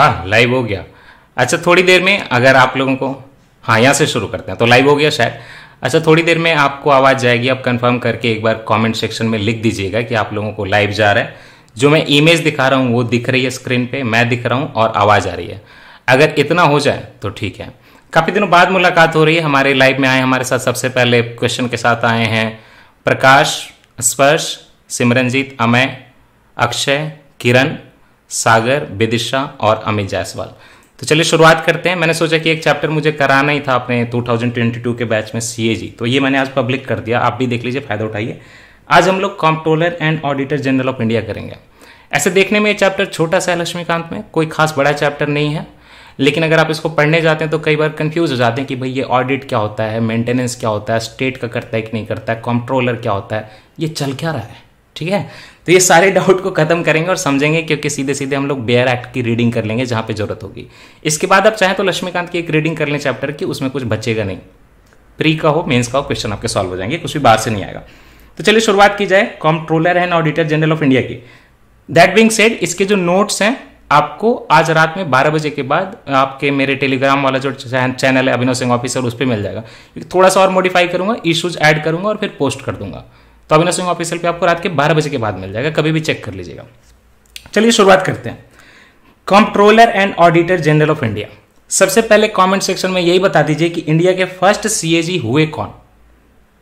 वाह लाइव हो गया। अच्छा थोड़ी देर में अगर आप लोगों को हाँ यहाँ से शुरू करते हैं तो लाइव हो गया शायद। अच्छा थोड़ी देर में आपको आवाज़ जाएगी, आप कंफर्म करके एक बार कमेंट सेक्शन में लिख दीजिएगा कि आप लोगों को लाइव जा रहा है। जो मैं इमेज दिखा रहा हूँ, वो दिख रही है स्क्रीन पे, मैं दिख रहा हूँ और आवाज़ आ रही है। अगर इतना हो जाए तो ठीक है। काफ़ी दिनों बाद मुलाकात हो रही है, हमारे लाइव में आए, हमारे साथ सबसे पहले क्वेश्चन के साथ आए हैं प्रकाश, स्पर्श, सिमरनजीत, अमय, अक्षय, किरण सागर विदिशा और अमित जायसवाल। तो चलिए शुरुआत करते हैं। मैंने सोचा कि एक चैप्टर मुझे कराना ही था अपने 2022 के बैच में सीएजी तो ये मैंने आज पब्लिक कर दिया। आप भी देख लीजिए, फ़ायदा उठाइए। आज हम लोग comptroller and auditor general of India करेंगे। ऐसे देखने में ये चैप्टर छोटा सा है लक्ष्मीकांत में, कोई खास बड़ा चैप्टर नहीं है। लेकिन अगर आप इसको पढ़ने जाते हैं तो कई बार कंफ्यूज हो जाते हैं कि भाई ये ऑडिट क्या होता है मेंटेनेंस क्या होता है स्टेट का करता है कि नहीं करता है कॉम्प्ट्रोलर क्या होता है, ये चल क्या रहा है? ठीक है? तो ये सारे डाउट को खत्म करेंगे और समझेंगे क्योंकि सीधे सीधे हम लोग बेयर एक्ट की रीडिंग कर लेंगे जहाँ पे ज़रूरत होगी। इसके बाद आप चाहें तो लक्ष्मीकांत की एक रीडिंग कर लें चैप्टर की, उसमें कुछ बचेगा नहीं। प्री का हो मेंस का हो क्वेश्चन आपके सॉल्व हो जाएँगे, कुछ भी बाहर से नहीं आएगा। तो चलिए शुरुआत की जाए। Comptroller and auditor general of India की। दैट बिंग सेड इसके जो नोट्स हैं, आपको आज रात में 12 बजे के बाद आपके मेरे टेलीग्राम वाला जो चैनल है अभिनव सिंह ऑफिसर उस पर मिल जाएगा। थोड़ा सा और मॉडिफाई करूँगा इश्यूज़ ऐड करूँगा और फिर पोस्ट कर दूँगा। तो अभिनव सिंह ऑफिसियल पे आपको रात के बारह बजे के बाद मिल जाएगा, कभी भी चेक कर लीजिएगा। चलिए शुरुआत करते हैं। Controller and auditor general of India सबसे पहले कमेंट सेक्शन में यही बता दीजिए कि इंडिया के फ़र्स्ट सीएजी हुए कौन?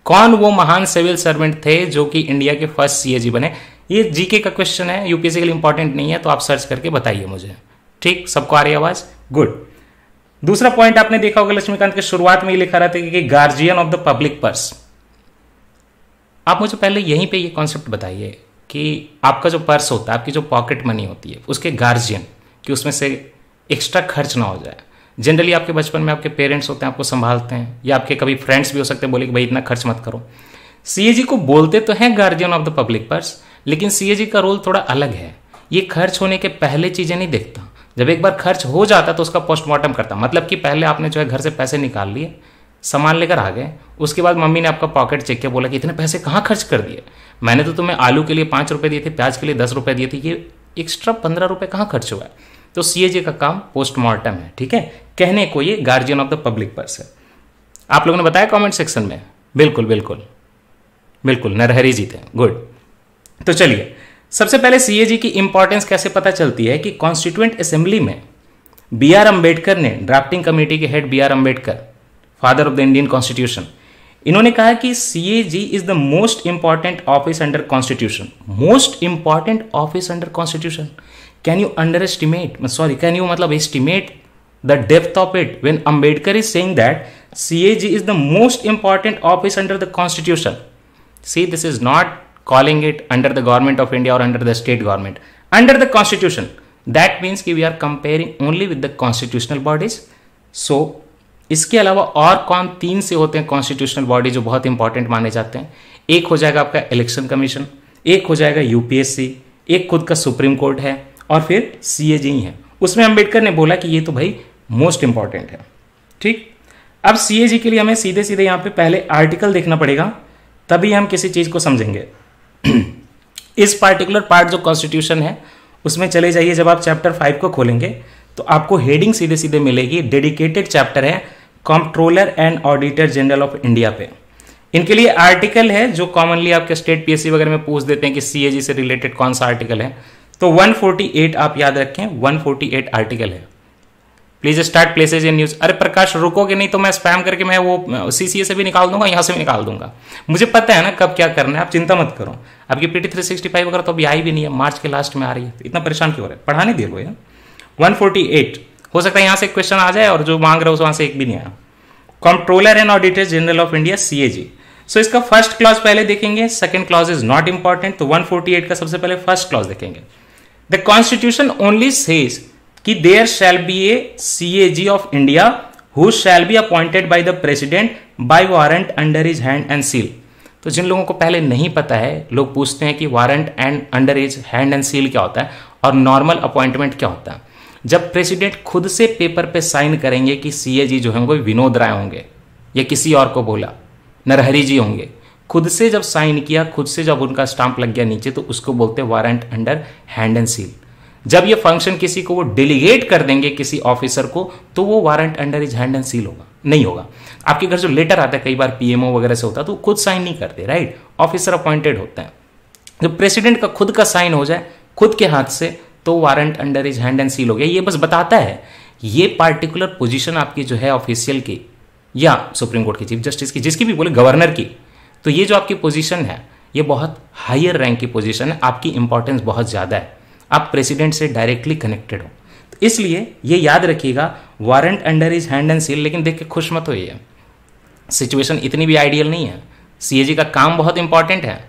कौन वो महान सिविल सर्वेंट थे जो कि इंडिया के फ़र्स्ट सीएजी बने? ये जीके का क्वेश्चन है यूपीएससी के लिए इंपॉर्टेंट नहीं है तो आप सर्च करके बताइए मुझे। ठीक? सबको आ रही आवाज़? गुड दूसरा पॉइंट आपने देखा होगा, लक्ष्मीकांत के शुरुआत में ही लिखा रहता है कि guardian of the public purse आप मुझे पहले यहीं पे ये कॉन्सेप्ट बताइए कि आपका जो पर्स होता है, आपकी जो पॉकेट मनी होती है, उसके गार्जियन कि उसमें से एक्स्ट्रा खर्च ना हो जाए। जनरली आपके बचपन में आपके पेरेंट्स होते हैं, आपको संभालते हैं, या आपके कभी फ्रेंड्स भी हो सकते हैं, बोले कि भाई इतना खर्च मत करो। सीएजी को बोलते तो हैं guardian of the public purse लेकिन सी का रोल थोड़ा अलग है। ये खर्च होने के पहले चीज़ें नहीं देखता। जब एक बार खर्च हो जाता तो उसका पोस्टमार्टम करता। मतलब कि पहले आपने जो है घर से पैसे निकाल लिए सामान लेकर आ गए उसके बाद मम्मी ने आपका पॉकेट चेक किया, बोला कि इतने पैसे कहाँ खर्च कर दिए? मैंने तो तुम्हें आलू के लिए पाँच रुपये दिए थे, प्याज के लिए दस रुपये दिए थे, ये एक्स्ट्रा पंद्रह रुपये कहाँ खर्च हुआ है? तो सी का काम पोस्टमार्टम है, ठीक है? कहने को ये guardian of the public person आप लोगों ने बताया कॉमेंट सेक्शन में? बिल्कुल बिल्कुल। बिल्कुल, नरहरी जी थे गुड तो चलिए, सबसे पहले सीएजी की इंपॉर्टेंस कैसे पता चलती है कि कॉन्स्टिट्यूएंट असेंबली में बी आर अंबेडकर ने ड्राफ्टिंग कमेटी के head B R Ambedkar father of the Indian constitution इन्होंने कहा कि C A G is the most important office under constitution most important office under constitution can you underestimate sorry can you मतलब estimate the depth of it when Ambedkar is saying that C A G is the most important office under the constitution see this is not calling it under the government of India or under the state government. Under the constitution. That means कि we are comparing only with the constitutional bodies. So इसके अलावा और कौन तीन से होते हैं constitutional body जो बहुत इंपॉर्टेंट माने जाते हैं? एक हो जाएगा आपका इलेक्शन कमीशन एक हो जाएगा यूपीएससी एक खुद का सुप्रीम कोर्ट है और फिर सी ही उसमें अंबेडकर ने बोला कि ये तो भाई मोस्ट इंपॉर्टेंट है। ठीक? अब सी के लिए हमें सीधे सीधे यहाँ पे पहले आर्टिकल देखना पड़ेगा, तभी हम किसी चीज़ को समझेंगे। इस पार्टिकुलर पार्ट जो कॉन्स्टिट्यूशन है, उसमें चले जाइए जब आप चैप्टर फाइव को खोलेंगे तो आपको हेडिंग सीधे सीधे मिलेगी डेडिकेटेड चैप्टर है controller and auditor general of India पे। इनके लिए आर्टिकल है, जो कॉमनली आपके स्टेट पीएससी वगैरह में पूछ देते हैं कि सीएजी से रिलेटेड कौन सा आर्टिकल है। तो 148 आप याद रखें 148 आर्टिकल है। Please start places in news अरे प्रकाश, रुकोगे नहीं तो मैं स्पैम करके मैं वो सीसीए से भी निकाल दूँगा, यहाँ से भी निकाल दूँगा। मुझे पता है ना कब क्या करना है, आप चिंता मत करो। आपकी पीटी थ्री सिक्सटी फाइव वगैरह तो अभी आई भी नहीं है, मार्च के लास्ट में आ रही है। इतना परेशान क्यों हो रहा है? पढ़ाने दिए लो यार वन फोर्टी एट हो सकता है यहाँ से क्वेश्चन आ जाए और जो मांग रहे हो वहाँ से एक भी नहीं आया। Controller and auditor general of India CAG so इसका फ़र्स्ट क्लॉज पहले देखेंगे second clause is not important तो 148 का सबसे पहले फ़र्स्ट क्लॉज देखेंगे। द कॉन्स्टिट्यूशन ओनली सेज कि there shall be a C A G of India who shall be appointed by the president by warrant under his hand and seal तो जिन लोगों को पहले नहीं पता है, लोग पूछते हैं कि warrant and under his hand and seal क्या होता है और नॉर्मल अपॉइंटमेंट क्या होता है। जब प्रेसिडेंट खुद से पेपर पे साइन करेंगे कि सीएजी जो होंगे विनोद राय होंगे, या किसी और को बोला, नरहरी जी होंगे, खुद से जब साइन किया, खुद से जब उनका स्टाम्प लग गया नीचे तो उसको बोलते हैं warrant under hand and seal. जब ये फ़ंक्शन किसी को वो डेलीगेट कर देंगे किसी ऑफिसर को तो वो warrant under his hand and seal होगा, नहीं होगा। आपके घर जो लेटर आता है, कई बार पीएमओ वगैरह से होता है तो खुद साइन नहीं करते, राइट? ऑफिसर अपॉइंटेड होते हैं। जब प्रेसिडेंट का खुद का साइन हो जाए, खुद के हाथ से तो warrant under his hand and seal हो गया। ये बस बताता है, ये पार्टिकुलर पोजीशन आपकी जो है ऑफिशियल की या सुप्रीम कोर्ट की चीफ जस्टिस की, जिसकी भी बोले गवर्नर की। तो ये जो आपकी पोजीशन है, ये बहुत हायर रैंक की पोजीशन है, आपकी इंपॉर्टेंस बहुत ज़्यादा है। आप प्रेसिडेंट से डायरेक्टली कनेक्टेड हो। तो इसलिए ये याद रखिएगा warrant under his hand and seal लेकिन देख के खुश मत होइए। सिचुएशन इतनी भी आइडियल नहीं है। सीएजी का काम बहुत इंपॉर्टेंट है।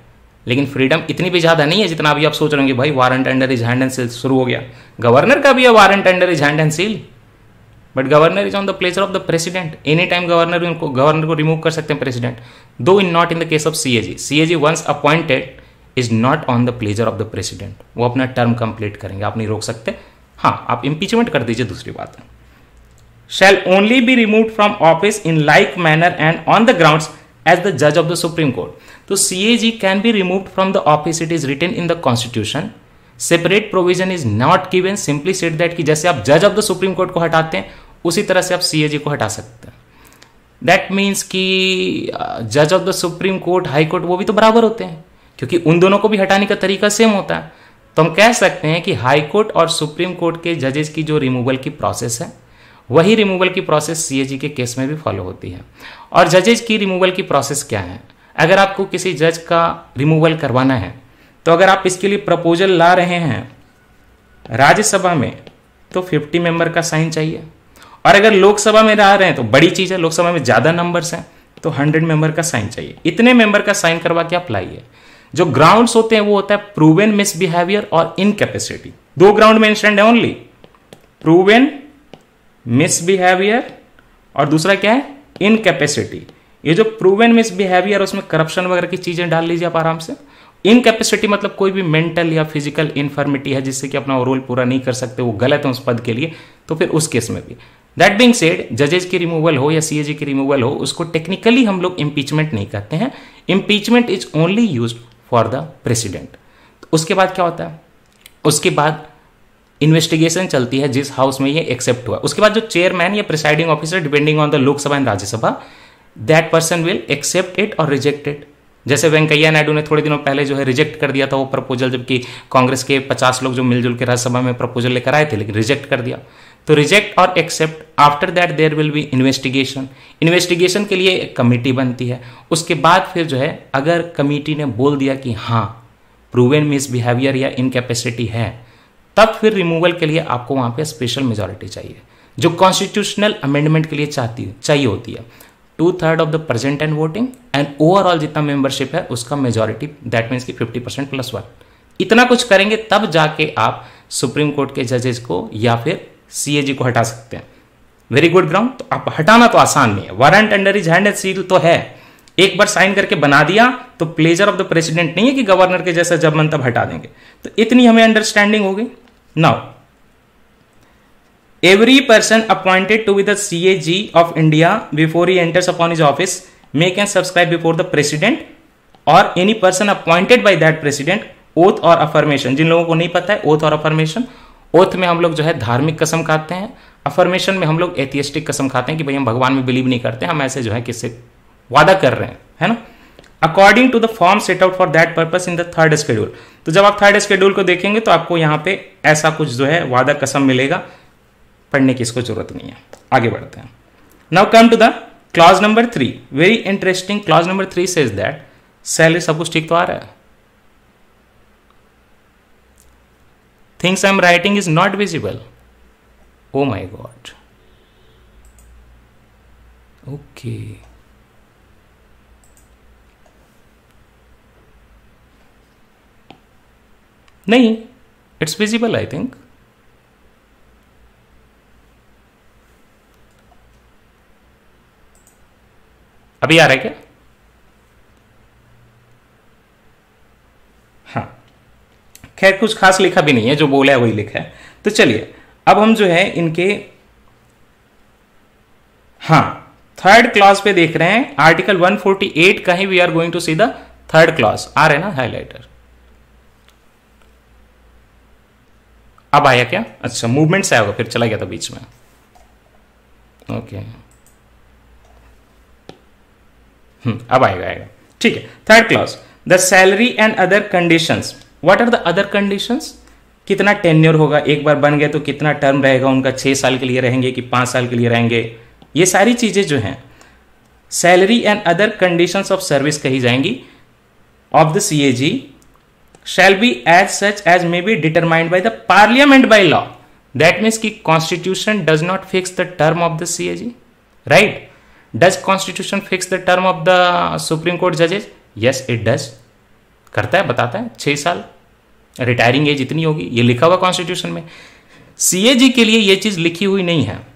लेकिन फ्रीडम इतनी भी ज़्यादा नहीं है जितना अभी आप सोच रहे होंगे, भाई warrant under his hand and seal शुरू हो गया। गवर्नर का भी है warrant under his hand and seal but governor is on the pleasure of the president any time governor उनको, गवर्नर को रिमूव कर सकते हैं president though in not in the case of C AG see once appointed is not on the pleasure of the president वो अपना term complete करेंगे। आप नहीं रोक सकते। हाँ आप इम्पीचमेंट कर दीजिए, दूसरी बात है। Shall only be remove from office in like manner and on the ground as the जज ऑफ़ द सुप्रीम कोर्ट तो C A G can be remove from the office it is written in the constitution separate provision is not given simply said that कि जैसे आप जज of the supreme court को हटाते हैं, उसी तरह से आप सीएजी को हटा सकते हैं। दैट मीन्स कि जज of the Supreme Court high court वो भी तो बराबर होते हैं। क्योंकि उन दोनों को भी हटाने का तरीका सेम होता है। तो हम कह सकते हैं कि हाई कोर्ट और सुप्रीम कोर्ट के जजेस की जो रिमूवल की प्रोसेस है, वही रिमूवल की प्रोसेस सीएजी के केस में भी फॉलो होती है। और जजेज की रिमूवल की प्रोसेस क्या है? अगर आपको किसी जज का रिमूवल करवाना है तो अगर आप इसके लिए प्रपोजल ला रहे हैं राज्यसभा में तो 50 मेंबर का साइन चाहिए। और अगर लोकसभा में रह रहे हैं तो बड़ी चीज़ है, लोकसभा में ज़्यादा नंबर्स हैं तो 100 मेंबर का साइन चाहिए। इतने मेंबर का साइन करवा के आप लाइए। जो ग्राउंड्स होते हैं, वो होता है प्रूवेन मिसबिहेवियर और इनकेपेसिटी दो ग्राउंड में इंस्टेंट है ओनली प्रूवेन मिसबिहेवियर और दूसरा क्या है? इनकेपेसिटी ये जो प्रूवेन मिसबिहेवियर उसमें करप्शन वगैरह की चीज़ें डाल लीजिए आप आराम से। इनकेपेसिटी मतलब कोई भी मेंटल या फ़िज़िकल इन्फर्मिटी है, जिससे कि अपना रोल पूरा नहीं कर सकते, वो गलत है उस पद के लिए तो फिर उस केस में भी। दैट बिंग सेड जजेज की रिमूवल हो या सीएजी की रिमूवल हो, उसको टेक्निकली हम लोग इम्पीचमेंट नहीं कहते हैं। Impeachment is only use for the president उसके बाद क्या होता है? उसके बाद इन्वेस्टिगेशन चलती है, जिस हाउस में ये एक्सेप्ट हुआ। उसके बाद जो चेयरमैन या presiding officer depending on the Lok Sabha and Rajya Sabha that person will accept it और रिजेक्ट इट जैसे वेंकैया नायडू ने थोड़े दिनों पहले जो है रिजेक्ट कर दिया था वो प्रपोजल जबकि कांग्रेस के 50 लोग जो मिलजुल के राज्यसभा में प्रपोजल लेकर आए थे, लेकिन रिजेक्ट कर दिया। तो रिजेक्ट और accept after that there will be investigation investigation के लिए एक कमेटी बनती है। उसके बाद फिर जो है, अगर कमेटी ने बोल दिया कि हाँ प्रूवन मिसबिहेवियर या इनकेपेसिटी है, तब फिर रिमूवल के लिए आपको वहाँ पे स्पेशल मेजोरिटी चाहिए। जो कॉन्स्टिट्यूशनल अमेंडमेंट के लिए चाहती, चाहिए होती है। Two third of the present and voting and overall जितना मेंबरशिप है, उसका मेजोरिटी दैट मीन्स की फिफ्टी परसेंट प्लस वन इतना कुछ करेंगे, तब जाके आप सुप्रीम कोर्ट के जजेस को या फिर सीएजी को हटा सकते हैं। वेरी गुड ग्राउंड तो आप हटाना तो आसान नहीं है। Warrant under his hand and seal तो है। एक बार साइन करके बना दिया तो प्लेजर ऑफ़ द प्रेसिडेंट नहीं है कि गवर्नर के जैसा जब मन तब हटा देंगे। तो इतनी हमें अंडरस्टैंडिंग होगी। Now Every person appointed to be the CAG of India before he enters upon his office may can subscribe before the president or any person appointed by that president oath और affirmation जिन लोगों को नहीं पता है oath और affirmation oath में हम लोग जो है धार्मिक कसम खाते हैं। अफर्मेशन में हम लोग एथियस्टिक कसम खाते हैं कि भाई हम भगवान में बिलीव नहीं करते, हम ऐसे जो है किससे वादा कर रहे हैं, है ना? According to the form set out for that purpose in the third schedule तो जब आप थर्ड शेड्यूल को देखेंगे तो आपको यहाँ पे ऐसा कुछ जो है वादा कसम मिलेगा। पढ़ने की इसको ज़रूरत नहीं है। आगे बढ़ते हैं। Now come to the clause number three very interesting clause number three says that salary सब कुछ ठीक तो आ रहा है। Things I am writing is not visible oh my god okay नहीं इट्स विजिबल आई थिंक अभी आ रहा है क्या? हाँ। खैर, कुछ खास लिखा भी नहीं है, जो बोला है वही लिखा है। तो चलिए, अब हम जो है इनके हाँ थर्ड क्लास पे देख रहे हैं। आर्टिकल 148 का ही we are going to see the third clause आ रहे ना हाईलाइटर अब आया क्या? अच्छा मूवमेंट से होगा, फिर चला गया था बीच में। ओके हम्म अब आएगा आएगा। ठीक है third clause the salary and other conditions what are the other conditions कितना टेन्योर होगा, एक बार बन गए तो कितना टर्म रहेगा, उनका छह साल के लिए रहेंगे कि पाँच साल के लिए रहेंगे? ये सारी चीज़ें जो हैं salary and other conditions of service कही जाएँगी। Of the C A G shall be as such as may be determined by the parliament by law. That means ki constitution does not fix the term of the CAG right? Does constitution fix the term of the supreme court judges? Yes, it does. करता है, बताता है, छह साल retiring as इतनी होगी। ये लिखा हुआ कॉन्स्टिट्यूशन में। सीएजी के लिए ये चीज़ लिखी हुई नहीं है।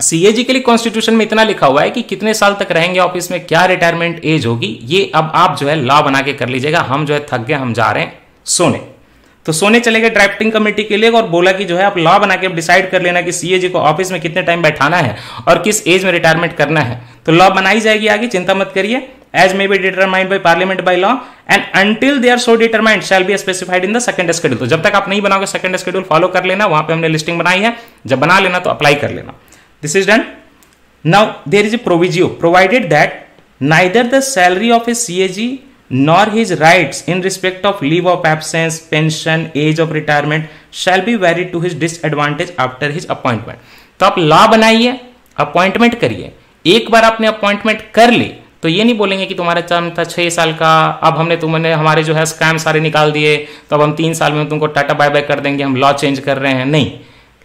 सीएजी के लिए कॉन्स्टिट्यूशन में इतना लिखा हुआ है कि कितने साल तक रहेंगे ऑफ़िस में, क्या रिटायरमेंट एज होगी, ये अब आप जो है लॉ बना के कर लीजिएगा। हम जो है थक गए, हम जा रहे हैं। सोने। तो सोने चले गए ड्राफ्टिंग कमेटी के लिए और बोला कि जो है आप लॉ बना के डिसाइड कर लेना कि सीएजी को ऑफ़िस में कितने टाइम बैठाना है और किस एज में रिटायरमेंट करना है। तो लॉ बनाई जाएगी आगे, चिंता मत करिए। As may be determined by parliament by law and until they are so determined shall be specified in the second schedule तो जब तक आप नहीं बनाओगे सेकंड शेड्यूल फॉलो कर लेना, वहाँ पे हमने लिस्टिंग बनाई है। जब बना लेना तो अप्लाई कर लेना। This is done. Now, there is a proviso provided that neither the salary of a CAG nor his rights in respect of leave of absence, pension, age of retirement shall be varied to his disadvantage after his appointment. तो आप law बनाइए appointment करिए। एक बार आपने appointment कर ली तो ये नहीं बोलेंगे कि तुम्हारा टर्म था छह साल का अब हमने तुमने हमारे जो है स्कैम सारे निकाल दिए तो अब हम तीन साल में तुमको टाटा बाय बाय कर देंगे हम लॉ चेंज कर रहे हैं। नहीं।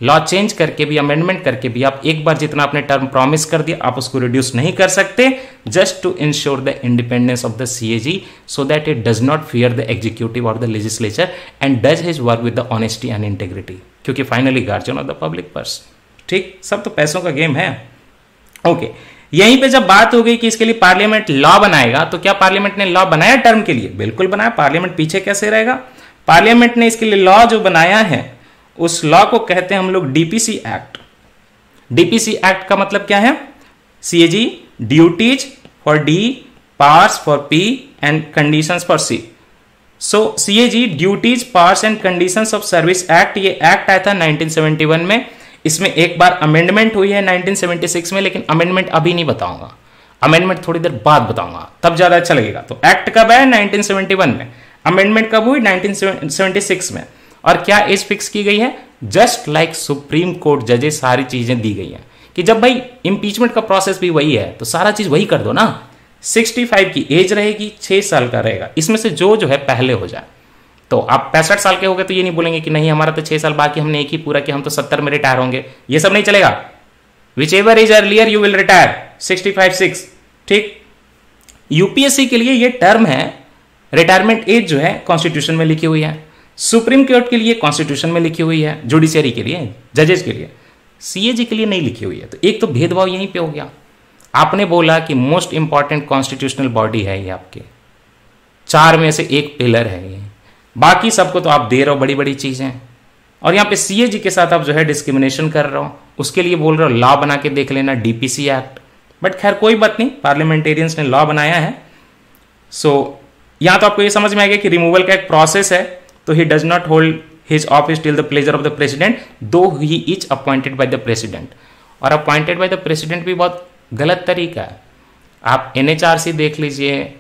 लॉ चेंज करके भी अमेंडमेंट करके भी आप एक बार जितना आपने टर्म प्रॉमिस कर दिया, आप उसको रिड्यूस नहीं कर सकते। Just to ensure the independence of the CAG so that it does not fear the executive और the legislature and does his work with the honesty and integrity क्योंकि finally guardian of the public person ठीक? सब तो पैसों का game है। Okay okay. यहीं पे जब बात हो गई कि इसके लिए पार्लियामेंट लॉ बनाएगा तो क्या पार्लियामेंट ने लॉ बनाया टर्म के लिए? बिल्कुल बनाया। पार्लियामेंट पीछे कैसे रहेगा? पार्लियामेंट ने इसके लिए लॉ जो बनाया है उस लॉ को कहते हैं हम लोग डीपीसी एक्ट डीपीसी एक्ट का मतलब क्या है? CAG duties for D powers for P and conditions for C so CAG duties powers and conditions of service act ये एक्ट आया था 1971 में. इसमें एक बार अमेंडमेंट हुई है 1976 में, लेकिन अमेंडमेंट अभी नहीं बताऊँगा. अमेंडमेंट थोड़ी देर बाद बताऊँगा. तब ज़्यादा अच्छा लगेगा. तो एक्ट कब है 1971 में. अमेंडमेंट कब हुई? 1976 में. और क्या एज फिक्स की गई है? जस्ट लाइक सुप्रीम कोर्ट जजेस सारी चीज़ें दी गई हैं कि जब भाई इंपीचमेंट का प्रोसेस भी वही है तो सारा चीज़ वही कर दो ना। 65 की एज रहेगी, छह साल का रहेगा। इसमें से जो जो है पहले हो जाए। तो आप पैंसठ साल के हो गए तो ये नहीं बोलेंगे कि नहीं, हमारा तो छह साल बाकी, हमने एक ही पूरा किया, हम तो सत्तर में रिटायर होंगे। ये सब नहीं चलेगा। Whichever is earlier you will retire sixty five six ठीक यूपीएससी के लिए ये टर्म है रिटायरमेंट एज जो है कॉन्स्टिट्यूशन में लिखी हुई है। सुप्रीम कोर्ट के लिए कॉन्स्टिट्यूशन में लिखी हुई है जुडिशियरी के लिए जजेस के लिए। सीएजी के लिए नहीं लिखी हुई है। तो एक तो भेदभाव यहीं पे हो गया। आपने बोला कि मोस्ट इंपॉर्टेंट कॉन्स्टिट्यूशनल बॉडी है ये आपके। चार में से एक पिलर है ये। बाकी सबको तो आप दे रहे हो बड़ी बड़ी चीज़ें। और यहाँ पे सीएजी के साथ आप जो है डिस्क्रिमिनेशन कर रहे हो। उसके लिए बोल रहे हो लॉ बना के देख लेना डीपीसी एक्ट बट खैर कोई बात नहीं पार्लियामेंटेरियंस ने लॉ बनाया है। सो so, यहाँ तो आपको ये समझ में आएगा कि रिमूवल का एक प्रोसेस है। तो he does not hold his office till the pleasure of the president though he is appointed by the president और अपॉइंटेड बाय द प्रेसिडेंट भी बहुत गलत तरीका है। आप एनएचआरसी देख लीजिए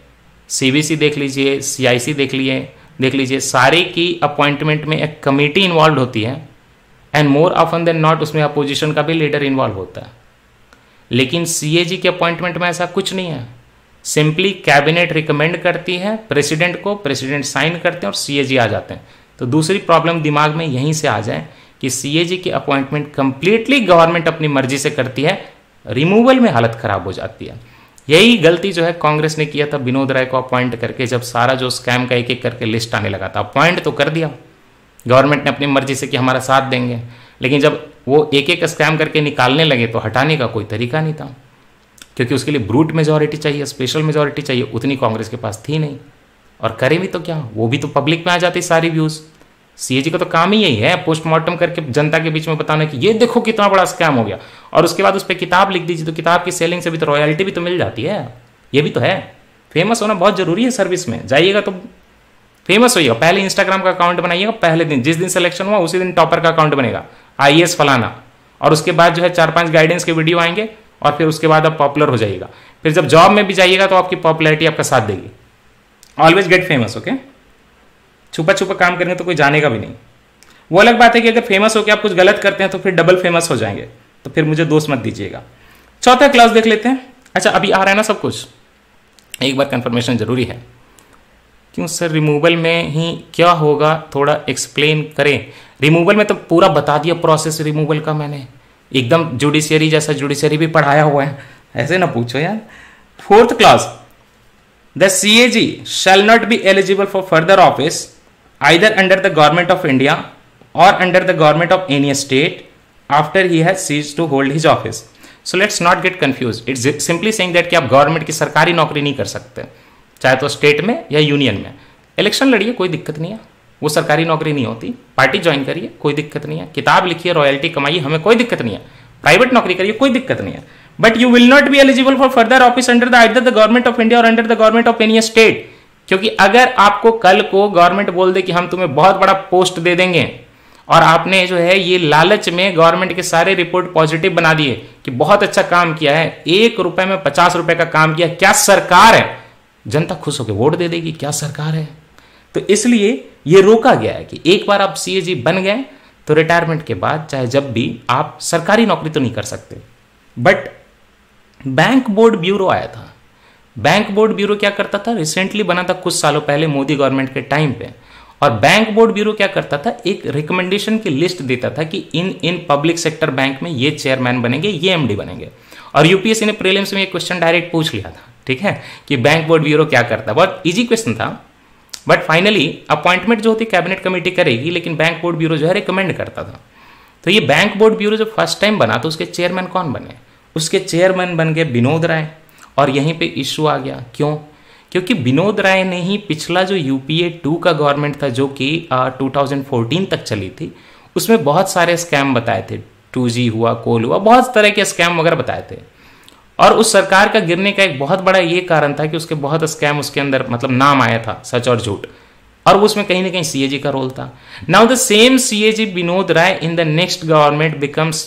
सीबीसी देख लीजिए सीआईसी देख लीजिए देख लीजिए, सारे की अपॉइंटमेंट में एक कमेटी इन्वॉल्व होती है and more often than not उसमें अपोजिशन का भी लीडर इन्वॉल्व होता है। लेकिन सीएजी के अपॉइंटमेंट में ऐसा कुछ नहीं है। सिंपली कैबिनेट रिकमेंड करती है, प्रेसिडेंट को, प्रेसिडेंट साइन करते हैं और सीएजी आ जाते हैं। तो दूसरी प्रॉब्लम दिमाग में यहीं से आ जाए कि सीएजी की अपॉइंटमेंट कंप्लीटली गवर्नमेंट अपनी मर्ज़ी से करती है रिमूवल में हालत खराब हो जाती है। यही गलती जो है कांग्रेस ने किया था, विनोद राय को अपॉइंट करके जब सारा जो स्कैम का एक एक करके लिस्ट आने लगा था। अपॉइंट तो कर दिया। गवर्नमेंट ने अपनी मर्ज़ी से कि हमारा साथ देंगे। लेकिन जब वो एक एक स्कैम करके निकालने लगे तो हटाने का कोई तरीका नहीं था। क्योंकि उसके लिए ब्रूट मेजोरिटी चाहिए स्पेशल मेजोरिटी चाहिए, उतनी कांग्रेस के पास थी नहीं। और करे भी तो क्या? वो भी तो पब्लिक में आ जाती सारी व्यूज़ सीएजी का तो काम ही यही है पोस्टमार्टम करके जनता के बीच में बताना कि ये देखो कितना बड़ा स्कैम हो गया। और उसके बाद उस पर किताब लिख दीजिए तो किताब की सेलिंग से भी तो रॉयल्टी भी तो मिल जाती है। ये भी तो है। फ़ेमस होना बहुत ज़रूरी है सर्विस में। जाइएगा तो फ़ेमस होइएगा। पहले इंस्टाग्राम का अकाउंट बनाइएगा, पहले दिन, जिस दिन सिलेक्शन हुआ, उसी दिन टॉपर का अकाउंट बनेगा। आईएएस फलाना। और उसके बाद जो है चार पाँच गाइडेंस के वीडियो आएँगे। और फिर उसके बाद आप पॉपुलर हो जाइएगा। फिर जब जॉब में भी जाइएगा तो आपकी पॉपुलरिटी आपका साथ देगी। ऑलवेज गेट फ़ेमस ओके छुपा छुपा काम करेंगे तो कोई जानेगा भी नहीं। वो अलग बात है कि अगर फ़ेमस होकर आप कुछ गलत करते हैं तो फिर डबल फ़ेमस हो जाएँगे। तो फिर मुझे दोस्त मत दीजिएगा। चौथा क्लास देख लेते हैं। अच्छा अभी आ रहा है ना सब कुछ। एक बार कंफर्मेशन ज़रूरी है। क्यों सर रिमूवल में ही क्या होगा? थोड़ा एक्सप्लेन करें। रिमूवल में तो पूरा बता दिया प्रोसेस रिमूवल का मैंने। एकदम जुडिशियरी जैसा जुडिशियरी भी पढ़ाया हुआ है। ऐसे ना पूछो यार। Fourth clause the C A G shall not be eligible for further office either under the government of India और under the government of any state after he has ceased to hold his office so let's not get confuse it's simply saying that कि आप government की सरकारी नौकरी नहीं कर सकते, चाहे तो स्टेट में या यूनियन में। इलेक्शन लड़िए, कोई दिक्कत नहीं है। वो सरकारी नौकरी नहीं होती। पार्टी ज्वाइन करिए, कोई दिक्कत नहीं है। किताब लिखिए रॉयल्टी कमाइए, हमें कोई दिक्कत नहीं है। प्राइवेट नौकरी करिए, कोई दिक्कत नहीं है। But you will not be eligible for further office under the either the government of India और under the government of any state क्योंकि अगर आपको कल को गवर्नमेंट बोल दे कि हम तुम्हें बहुत बड़ा पोस्ट दे देंगे, और आपने जो है ये लालच में गवर्नमेंट के सारे रिपोर्ट पॉजिटिव बना दिए कि बहुत अच्छा काम किया है, एक रुपए में पचास रुपए का काम किया, क्या सरकार है? जनता खुश होकर वोट दे देगी, क्या सरकार है? तो इसलिए ये रोका गया है कि एक बार आप सी बन गए तो रिटायरमेंट के बाद चाहे जब भी आप सरकारी नौकरी तो नहीं कर सकते। बट बैंक बोर्ड ब्यूरो आया था। बैंक बोर्ड ब्यूरो क्या करता था? रिसेंटली बना था कुछ सालों पहले मोदी गवर्नमेंट के टाइम पे। और बैंक बोर्ड ब्यूरो क्या करता था? एक रिकमेंडेशन की लिस्ट देता था कि इन इन पब्लिक सेक्टर बैंक में ये चेयरमैन बनेंगे, ये एमडी बनेंगे। और यूपीएससी ने प्रीलिम्स में एक क्वेश्चन डायरेक्ट पूछ लिया था। ठीक है? कि बैंक बोर्ड ब्यूरो क्या करता? है बहुत ईजी क्वेश्चन था। बट फाइनली अपॉइंटमेंट जो होती है कैबिनेट कमेटी करेगी, लेकिन बैंक बोर्ड ब्यूरो जो है रिकमेंड करता था। तो ये बैंक बोर्ड ब्यूरो जब फ़र्स्ट टाइम बना तो उसके चेयरमैन कौन बने? उसके चेयरमैन बन गए विनोद राय। और यहीं पे इशू आ गया। क्यों? क्योंकि विनोद राय ने ही पिछला जो यूपीए टू का गवर्नमेंट था, जो कि टू तक चली थी, उसमें बहुत सारे स्कैम बताए थे। टू हुआ, कोल हुआ, बहुत तरह के स्कैम वगैरह बताए थे। और उस सरकार का गिरने का एक बहुत बड़ा ये कारण था कि उसके बहुत स्कैम उसके अंदर मतलब नाम आया था, सच और झूठ। और उसमें कहीं ना कहीं सीएजी का रोल था। Now the same CAG Vinod Rai in the next government becomes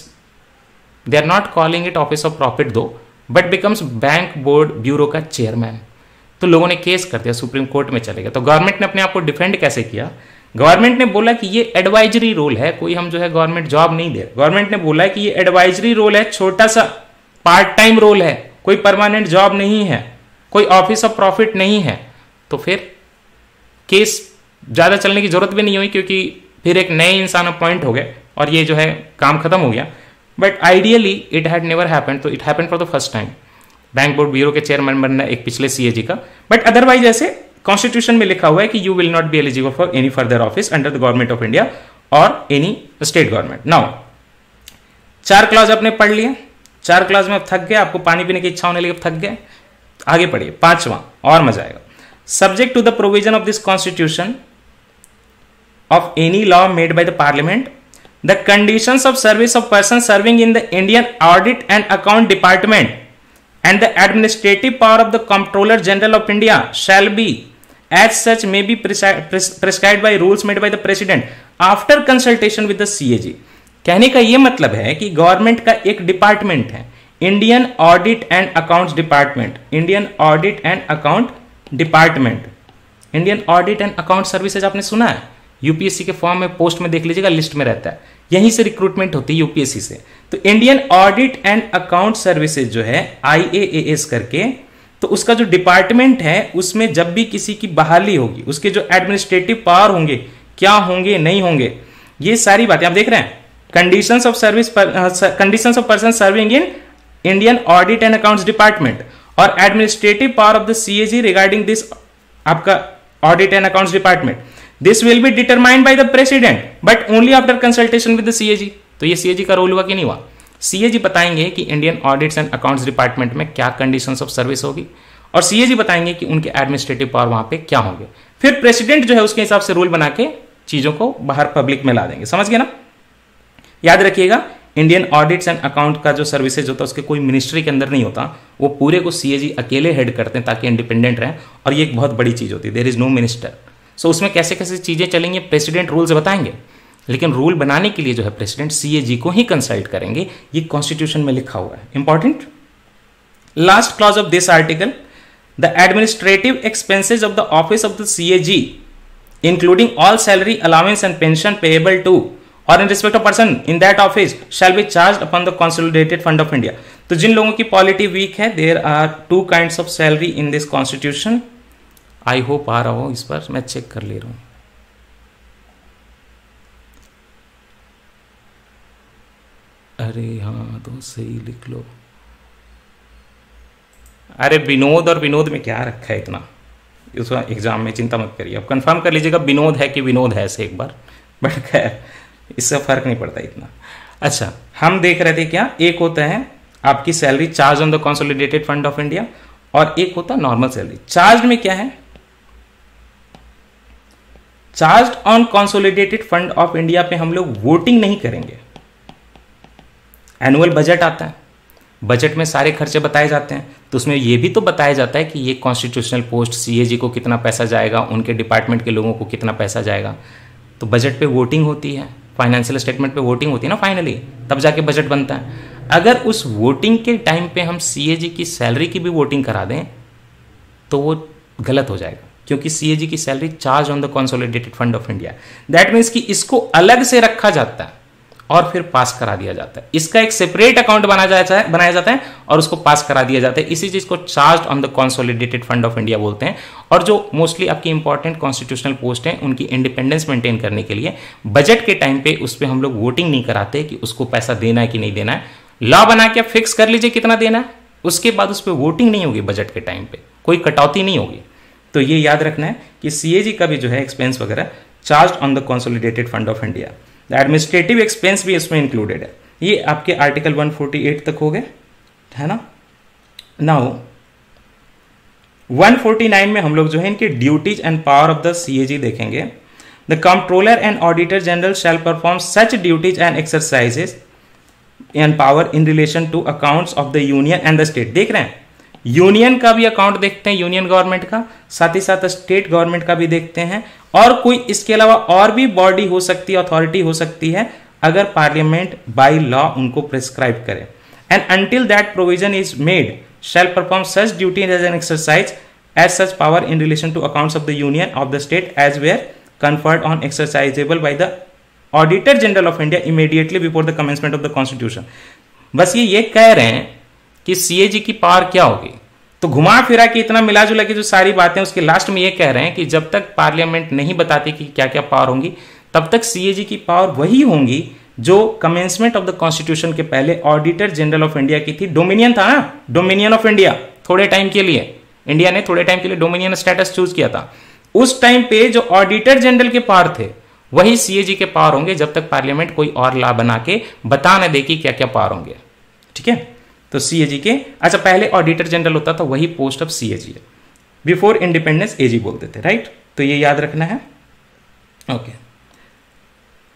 they are not calling it office of profit though but becomes bank board bureau का चेयरमैन तो लोगों ने केस कर दिया सुप्रीम कोर्ट में चले गए। तो गवर्नमेंट ने अपने आप को डिफेंड कैसे किया? गवर्नमेंट ने बोला कि ये एडवाइजरी रोल है, कोई हम जो है गवर्नमेंट जॉब नहीं दे गवर्नमेंट ने बोला कि ये एडवाइजरी रोल है, छोटा सा पार्ट टाइम रोल है, कोई परमानेंट जॉब नहीं है, कोई ऑफ़िस ऑफ़ प्रॉफिट नहीं है तो फिर केस ज़्यादा चलने की ज़रूरत भी नहीं हुई क्योंकि फिर एक नए इंसान अपॉइंट हो गए और ये जो है काम खत्म हो गया। But ideally it had never happen तो it happen for the first time bank board bureau के चेयरमैन बनना एक पिछले सीएजी का। बट अदरवाइज़ ऐसे कॉन्स्टिट्यूशन में लिखा हुआ है कि you will not be eligible for any further office under the government of India और एनी स्टेट गवर्नमेंट नाउ चार क्लास आपने पढ़ लिया चार क्लास में अब थक गए आपको पानी पीने की इच्छा होने लगी थक गए। आगे पढ़िए, पांचवा, और मज़ा आएगा। Subject to the provision of this constitution of any law made by the parliament the condition of service of person serving in the Indian audit and account department and the administrative power of the controller general of India shall be as such may be prescribe by rules made by the president after consultation with the CAG कहने का यह मतलब है कि government का एक department है, Indian audit and accounts department, Indian audit and account department. Indian audit and account services आपने सुना है? यूपीएससी के फॉर्म में पोस्ट में देख लीजिएगा लिस्ट में रहता है। यहीं से रिक्रूटमेंट होती है यूपीएससी से। तो Indian audit and account services जो है आई करके तो उसका जो डिपार्टमेंट है, उसमें जब भी किसी की बहाली होगी, उसके जो एडमिनिस्ट्रेटिव पावर होंगे, क्या होंगे, नहीं होंगे, ये सारी बातें आप देख रहे हैं। Condition of service condition of person serving in Indian audit and accounts department और administrative power of the CAG regarding this आपका audit and accounts department this will be determined by the president but only after consultation with the CAG तो ये CAG का role हुआ कि नहीं हुआ? CAG बताएँगे कि Indian audits and accounts department में क्या कंडीशन ऑफ़ सर्विस होगी और सीएजी बताएँगे कि उनके एडमिनिस्ट्रेटिव पावर वहाँ पे क्या होंगे। फिर प्रेसिडेंट जो है उसके हिसाब से रूल बना के चीज़ों को बाहर पब्लिक में ला देंगे। समझ गए ना? याद रखिएगा इंडियन ऑडिट्स एंड अकाउंट का जो सर्विसेज़ होता है, उसके कोई मिनिस्ट्री के अंदर नहीं होता। वो पूरे को सीएजी अकेले हेड करते हैं ताकि इंडिपेंडेंट रहें और ये एक बहुत बड़ी चीज़ होती है। There is no minister so उसमें कैसे कैसे चीज़ें चलेंगी प्रेसिडेंट रूल्स बताएँगे। लेकिन रूल बनाने के लिए जो है प्रेसिडेंट सीएजी को ही कंसल्ट करेंगे। ये कॉन्स्टिट्यूशन में लिखा हुआ है। Important last clause of this article the administrative expenses of the office of the C including all salary allowance and pension payable to or in respect of person in that office shall be charge upon the consolidated fund of India तो जिन लोगों की polity weak है there are two kind of salary in this constitution I hope आ रहा हो इस पर, मैं चेक कर ले रहा हूँ। अरे हाँ तो सही लिख लो। अरे विनोद और विनोद में क्या रखा है इतना? उस एग्ज़ाम में चिंता मत करिए। अब कंफर्म कर लीजिएगा, विनोद है कि विनोद है से एक बार। बट खैर इससे फ़र्क नहीं पड़ता इतना। अच्छा। हम देख रहे थे क्या? एक होता है आपकी salary charge on the consolidated fund of India और एक होता है नॉर्मल सैलरी चार्ज में क्या है? Charge on consolidated fund of India पे हम लोग वोटिंग नहीं करेंगे। एनुअल बजट आता है। बजट में सारे खर्चे बताए जाते हैं। तो उसमें यह भी तो बताया जाता है कि ये कॉन्स्टिट्यूशनल पोस्ट सीएजी को कितना पैसा जाएगा उनके डिपार्टमेंट के लोगों को कितना पैसा जाएगा। तो बजट पे वोटिंग होती है। फाइनेंशियल स्टेटमेंट पे वोटिंग होती है ना फाइनली तब जाके बजट बनता है। अगर उस वोटिंग के टाइम पे हम सीएजी की सैलरी की भी वोटिंग करा दें तो वो गलत हो जाएगा, क्योंकि सी की salary charge on the consolidated fund of India that means कि इसको अलग से रखा जाता है। और फिर पास करा दिया जाता है। इसका एक सेपरेट अकाउंट बनाया जाता है, बनाया जाता है और उसको पास करा दिया जाता है। इसी चीज़ को charge on the consolidated fund of India बोलते हैं। और जो मोस्टली आपकी इंपॉर्टेंट कॉन्स्टिट्यूशनल पोस्ट है, उनकी इंडिपेंडेंस मेंटेन करने के लिए बजट के टाइम पे उस पर हम लोग वोटिंग नहीं कराते कि उसको पैसा देना है कि नहीं देना है। लॉ बना के फिक्स कर लीजिए कितना देना है। उसके बाद उस पर वोटिंग नहीं होगी बजट के टाइम पे। कोई कटौती नहीं होगी। तो ये याद रखना है कि सीएजी का भी जो है एक्सपेंस वगैरह charge on the consolidated fund of India administrative expense भी इसमें इंक्लूडेड है। ये आपके आर्टिकल 148 तक हो गए, है ना? नाउ 149 में हम लोग जो है इनके duties and power of the CAG देखेंगे। The controller and auditor general shall perform such duties and exercises and power in relation to accounts of the union and the state देख रहे हैं? यूनियन का भी अकाउंट देखते हैं, union government का, साथ ही साथ स्टेट गवर्नमेंट का भी देखते हैं। और कोई इसके अलावा और भी बॉडी हो सकती है अथॉरिटी हो सकती है, अगर पार्लियामेंट बाय लॉ उनको प्रिस्क्राइब करे। And until that provision is made shall perform such duty as an exercise as such power in relation to account of the union of the state as were conferred on exercisable by the auditor general of India immediately before the commencement of the constitution बस ये ये कह रहे हैं कि CAG की power क्या होगी? तो घुमा फिरा के इतना मिला जुला के जो सारी बातें उसके लास्ट में ये कह रहे हैं कि जब तक पार्लियामेंट नहीं बताती कि क्या क्या पावर होंगी, तब तक सीएजी की पावर वही होंगी जो कमेंसमेंट ऑफ़ द कॉन्स्टिट्यूशन के पहले ऑडिटर जनरल ऑफ़ इंडिया की थी। डोमिनियन था ना? डोमिनियन ऑफ़ इंडिया थोड़े टाइम के लिए। इंडिया ने थोड़े टाइम के लिए डोमिनियन स्टेटस चूज़ किया था। उस टाइम पे जो ऑडिटर जनरल के पावर थे, वही सीएजी के पावर होंगे जब तक पार्लियामेंट कोई और ला बना के बता न दे कि क्या क्या पावर होंगे। ठीक है? तो सीएजी के अच्छा पहले ऑडिटर जनरल होता था, वही पोस्ट ऑफ़ सीएजी है। बिफोर इंडिपेंडेंस एजी बोलते थे राइट तो ये याद रखना है। ओके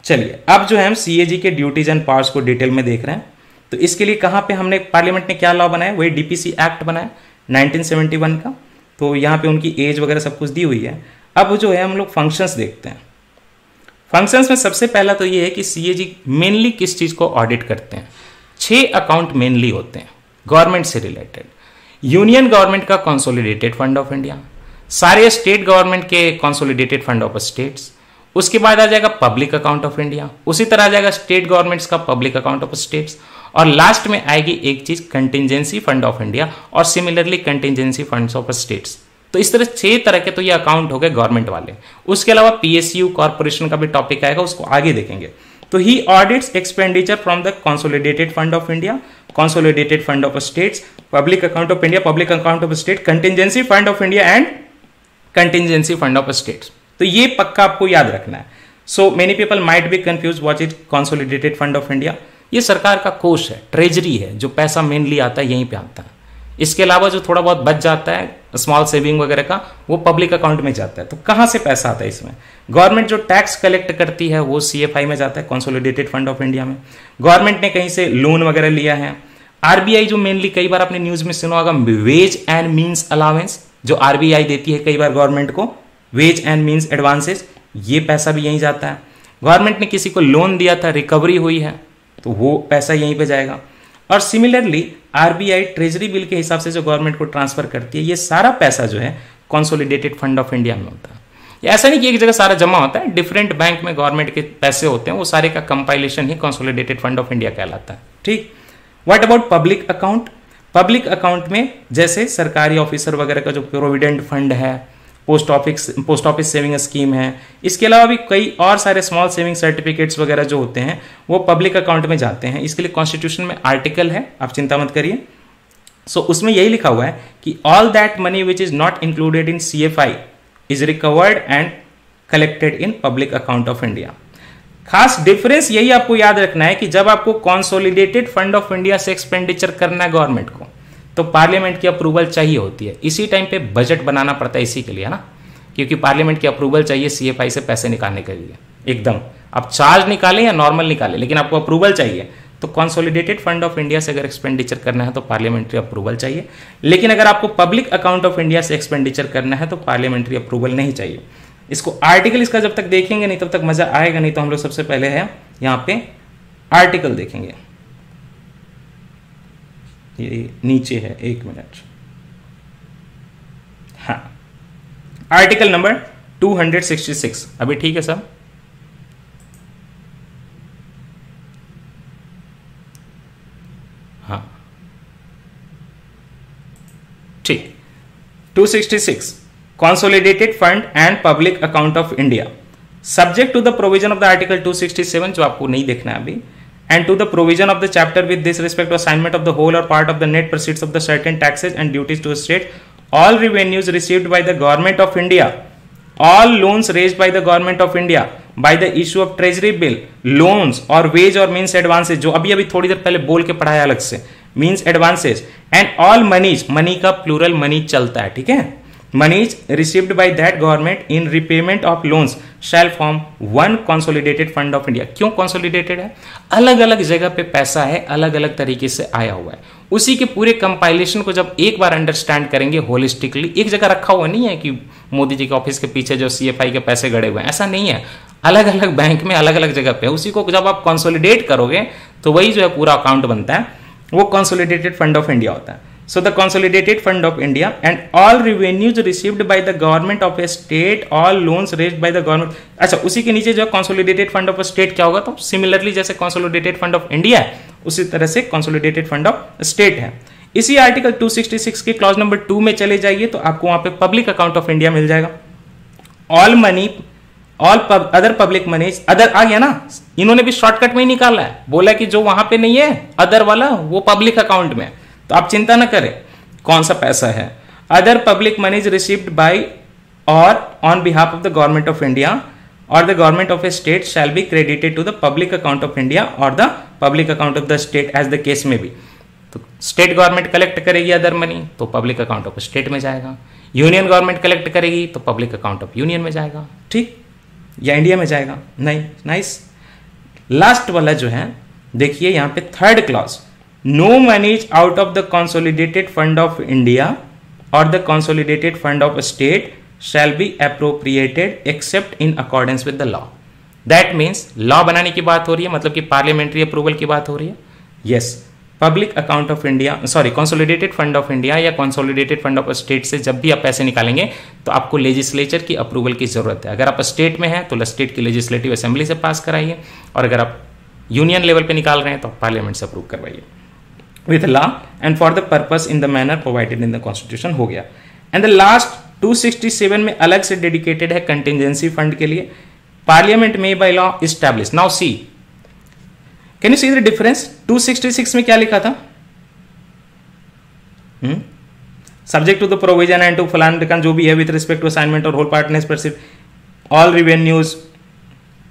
चलिए, अब जो है हम सीएजी के ड्यूटीज़ एंड पावर्स को डिटेल में देख रहे हैं। तो इसके लिए कहाँ पे हमने पार्लियामेंट ने क्या लॉ बनाया? वही डीपीसी एक्ट बनाया 1971 का। तो यहाँ पे उनकी एज वगैरह सब कुछ दी हुई है। अब जो है हम लोग फ़ंक्शंस देखते हैं। फ़ंक्शंस में सबसे पहला तो ये है कि सीएजी मेनली किस चीज़ को ऑडिट करते हैं? छह अकाउंट मेनली होते हैं गवर्नमेंट से रिलेटेड यूनियन गवर्नमेंट का कंसोलिडेटेड फंड ऑफ़ इंडिया सारे स्टेट गवर्नमेंट के कंसोलिडेटेड फंड ऑफ़ स्टेट्स उसके बाद आ जाएगा पब्लिक अकाउंट ऑफ़ इंडिया उसी तरह आ जाएगा स्टेट गवर्नमेंट्स का पब्लिक अकाउंट ऑफ़ स्टेट्स और लास्ट में आएगी एक चीज़ कंटिजेंसी फंड ऑफ़ इंडिया और similarly contingency fund of states तो इस तरह छह तरह के तो ये अकाउंट हो गए गवर्नमेंट वाले। उसके अलावा पीएसयू कॉर्पोरेशन का भी टॉपिक आएगा, उसको आगे देखेंगे। तो he audits expenditure from the consolidated fund of India consolidated fund of states, public account of india, public account of state, contingency fund of india and contingency fund of states. तो ये पक्का आपको याद रखना है। So many people might be confuse watch it consolidated fund of India ये सरकार का कोष है ट्रेजरी है, जो पैसा मेनली आता है, यहीं पे आता है। इसके अलावा जो थोड़ा बहुत बच जाता है स्मॉल सेविंग वगैरह का, वो पब्लिक अकाउंट में जाता है। तो कहाँ से पैसा आता है इसमें? गवर्नमेंट जो टैक्स कलेक्ट करती है, वो सीएफआई में जाता है कंसोलिडेटेड फंड ऑफ़ इंडिया में। गवर्नमेंट ने कहीं से लोन वगैरह लिया है। आरबीआई जो मेनली कई बार आपने न्यूज़ में सुना होगा वेज एंड मीन्स अलावेंस जो आरबीआई देती है कई बार गवर्नमेंट को वेज एंड मीन्स एडवांसेस ये पैसा भी यहीं जाता है। गवर्नमेंट ने किसी को लोन दिया था रिकवरी हुई है तो वो पैसा यहीं पे जाएगा। और सिमिलरली आरबीआई ट्रेजरी बिल के हिसाब से जो गवर्नमेंट को ट्रांसफ़र करती है, ये सारा पैसा जो है कॉन्सोलिडेटेड फंड ऑफ़ इंडिया में होता है। ऐसा नहीं कि एक जगह सारा जमा होता है डिफरेंट बैंक में गवर्नमेंट के पैसे होते हैं वो सारे का कंपाइलेशन ही कॉन्सोलिडेटेड फंड ऑफ़ इंडिया कहलाता है। ठीक? What about public account public account में जैसे सरकारी ऑफिसर वगैरह का जो प्रोविडेंट फंड है post office post office saving scheme है इसके अलावा भी कई और सारे स्मॉल सेविंग सर्टिफिकेट्स वगैरह जो होते हैं वो पब्लिक अकाउंट में जाते हैं। इसके लिए कॉन्स्टिट्यूशन में आर्टिकल है आप चिंता मत करिए। सो so, उसमें यही लिखा हुआ है कि all that money which is not included in C F I is recovered and collected in public account of India खास डिफरेंस यही आपको याद रखना है कि जब आपको कॉन्सोलिडेटेड फंड ऑफ़ इंडिया से एक्सपेंडिचर करना है गवर्नमेंट को तो पार्लियामेंट की अप्रूवल चाहिए होती है। इसी टाइम पे बजट बनाना पड़ता है इसी के लिए ना? क्योंकि पार्लियामेंट की अप्रूवल चाहिए सीएफआई से पैसे निकालने के लिए। एकदम। आप चार्ज निकालें या नॉर्मल निकालें, लेकिन आपको अप्रूवल चाहिए। तो कंसोलिडेटेड फंड ऑफ़ इंडिया से अगर एक्सपेंडिचर करना है तो पार्लियामेंट्री अप्रूवल चाहिए। लेकिन अगर आपको पब्लिक अकाउंट ऑफ़ इंडिया से एक्सपेंडिचर करना है तो पार्लियामेंट्री अप्रूवल नहीं चाहिए। इसको आर्टिकल इसका जब तक देखेंगे नहीं, तब तक मज़ा आएगा नहीं तो हम लोग सबसे पहले है यहाँ पे आर्टिकल देखेंगे। ये नीचे है, एक मिनट हाँ। आर्टिकल नंबर 266 अभी ठीक है सब हाँ ठीक 266 consolidated fund and public account of India subject to the provision of the article 267 जो आपको नहीं देखना है अभी and to the provision of the chapter with this respect to assignment of the whole or part of the net proceeds of the certain taxes and duties to the state all revenues received by the government of India all loans raised by the government of India by the issue of treasury bill loans or wage or means advances जो अभी अभी थोड़ी देर पहले बोल के पढ़ाया अलग से means advances. And all monies, money का प्लूरल मनी चलता है ठीक है monies received by that government in repayment of loans shall form one consolidated fund of India. क्यों कॉन्सोलिडेटेड है? अलग अलग जगह पे पैसा है अलग अलग तरीके से आया हुआ है। उसी के पूरे कंपाइलेशन को जब एक बार अंडरस्टैंड करेंगे होलिस्टिकली एक जगह रखा हुआ नहीं है कि मोदी जी के ऑफ़िस के पीछे जो सीएफआई के पैसे गड़े हुए हैं, ऐसा नहीं है। अलग अलग बैंक में अलग अलग जगह पे उसी को जब आप कंसोलिडेट करोगे तो वही जो है पूरा अकाउंट बनता है। वो कंसोलिडेटेड फंड ऑफ़ इंडिया होता है। So the consolidated fund of India and all revenues received by the government of a state all loans raised by the government अच्छा उसी के नीचे जो कॉन्सोलिडेटेड फंड ऑफ़ स्टेट क्या होगा? तो सिमिलरली जैसे कंसोलिडेटेड फंड ऑफ़ इंडिया है, उसी तरह से कंसोलिडेटेड फंड ऑफ़ स्टेट है। इसी आर्टिकल 266 के क्लॉज नंबर टू में चले जाइए तो आपको वहाँ पे पब्लिक अकाउंट ऑफ़ इंडिया मिल जाएगा। All money all other public money other आ गया ना? इन्होंने भी शॉर्टकट में ही निकाला है। बोला कि जो वहाँ पे नहीं है अदर वाला, वो पब्लिक अकाउंट में तो आप चिंता ना करें, कौन सा पैसा है? Other public money is received by or on behalf of the government of India or the government of a state shall be credited to the public account of India or the public account of the state as the case में भी तो state government collect करेगी other money तो public account of state में जाएगा। Union government collect करेगी तो public account of union में जाएगा। ठीक। या इंडिया में जाएगा? नहीं. नाइस लास्ट वाला जो है, देखिए यहाँ पे third clause no monies out of the consolidated fund of India or the consolidated fund of state shall be appropriated except in accordance with the law that means law बनाने की बात हो रही है मतलब कि पार्लियामेंट्री अप्रूवल की बात हो रही है? Yes public account of India sorry consolidated fund of India या कॉन्सोलिडेटेड फंड ऑफ़ स्टेट से जब भी आप पैसे निकालेंगे तो आपको लेजिस्लेचर की अप्रूवल की ज़रूरत है। अगर आप स्टेट में हैं तो स्टेट की लेजिस्लेटिव असेंबली से पास कराइए। और अगर आप यूनियन लेवल पे निकाल रहे हैं तो पार्लियामेंट से अप्रूव करवाइए। With law and for the purpose in the manner provided in the constitution हो गया। एंड द लास्ट 267 में अलग से डेडिकेटेड है कंटिजेंसी फंड के लिए। पार्लियामेंट में by law establish now see can you see the difference 266 में क्या लिखा था? Subject to the provision and to फलान रिकन जो भी है with respect to assignment or whole partners all revenues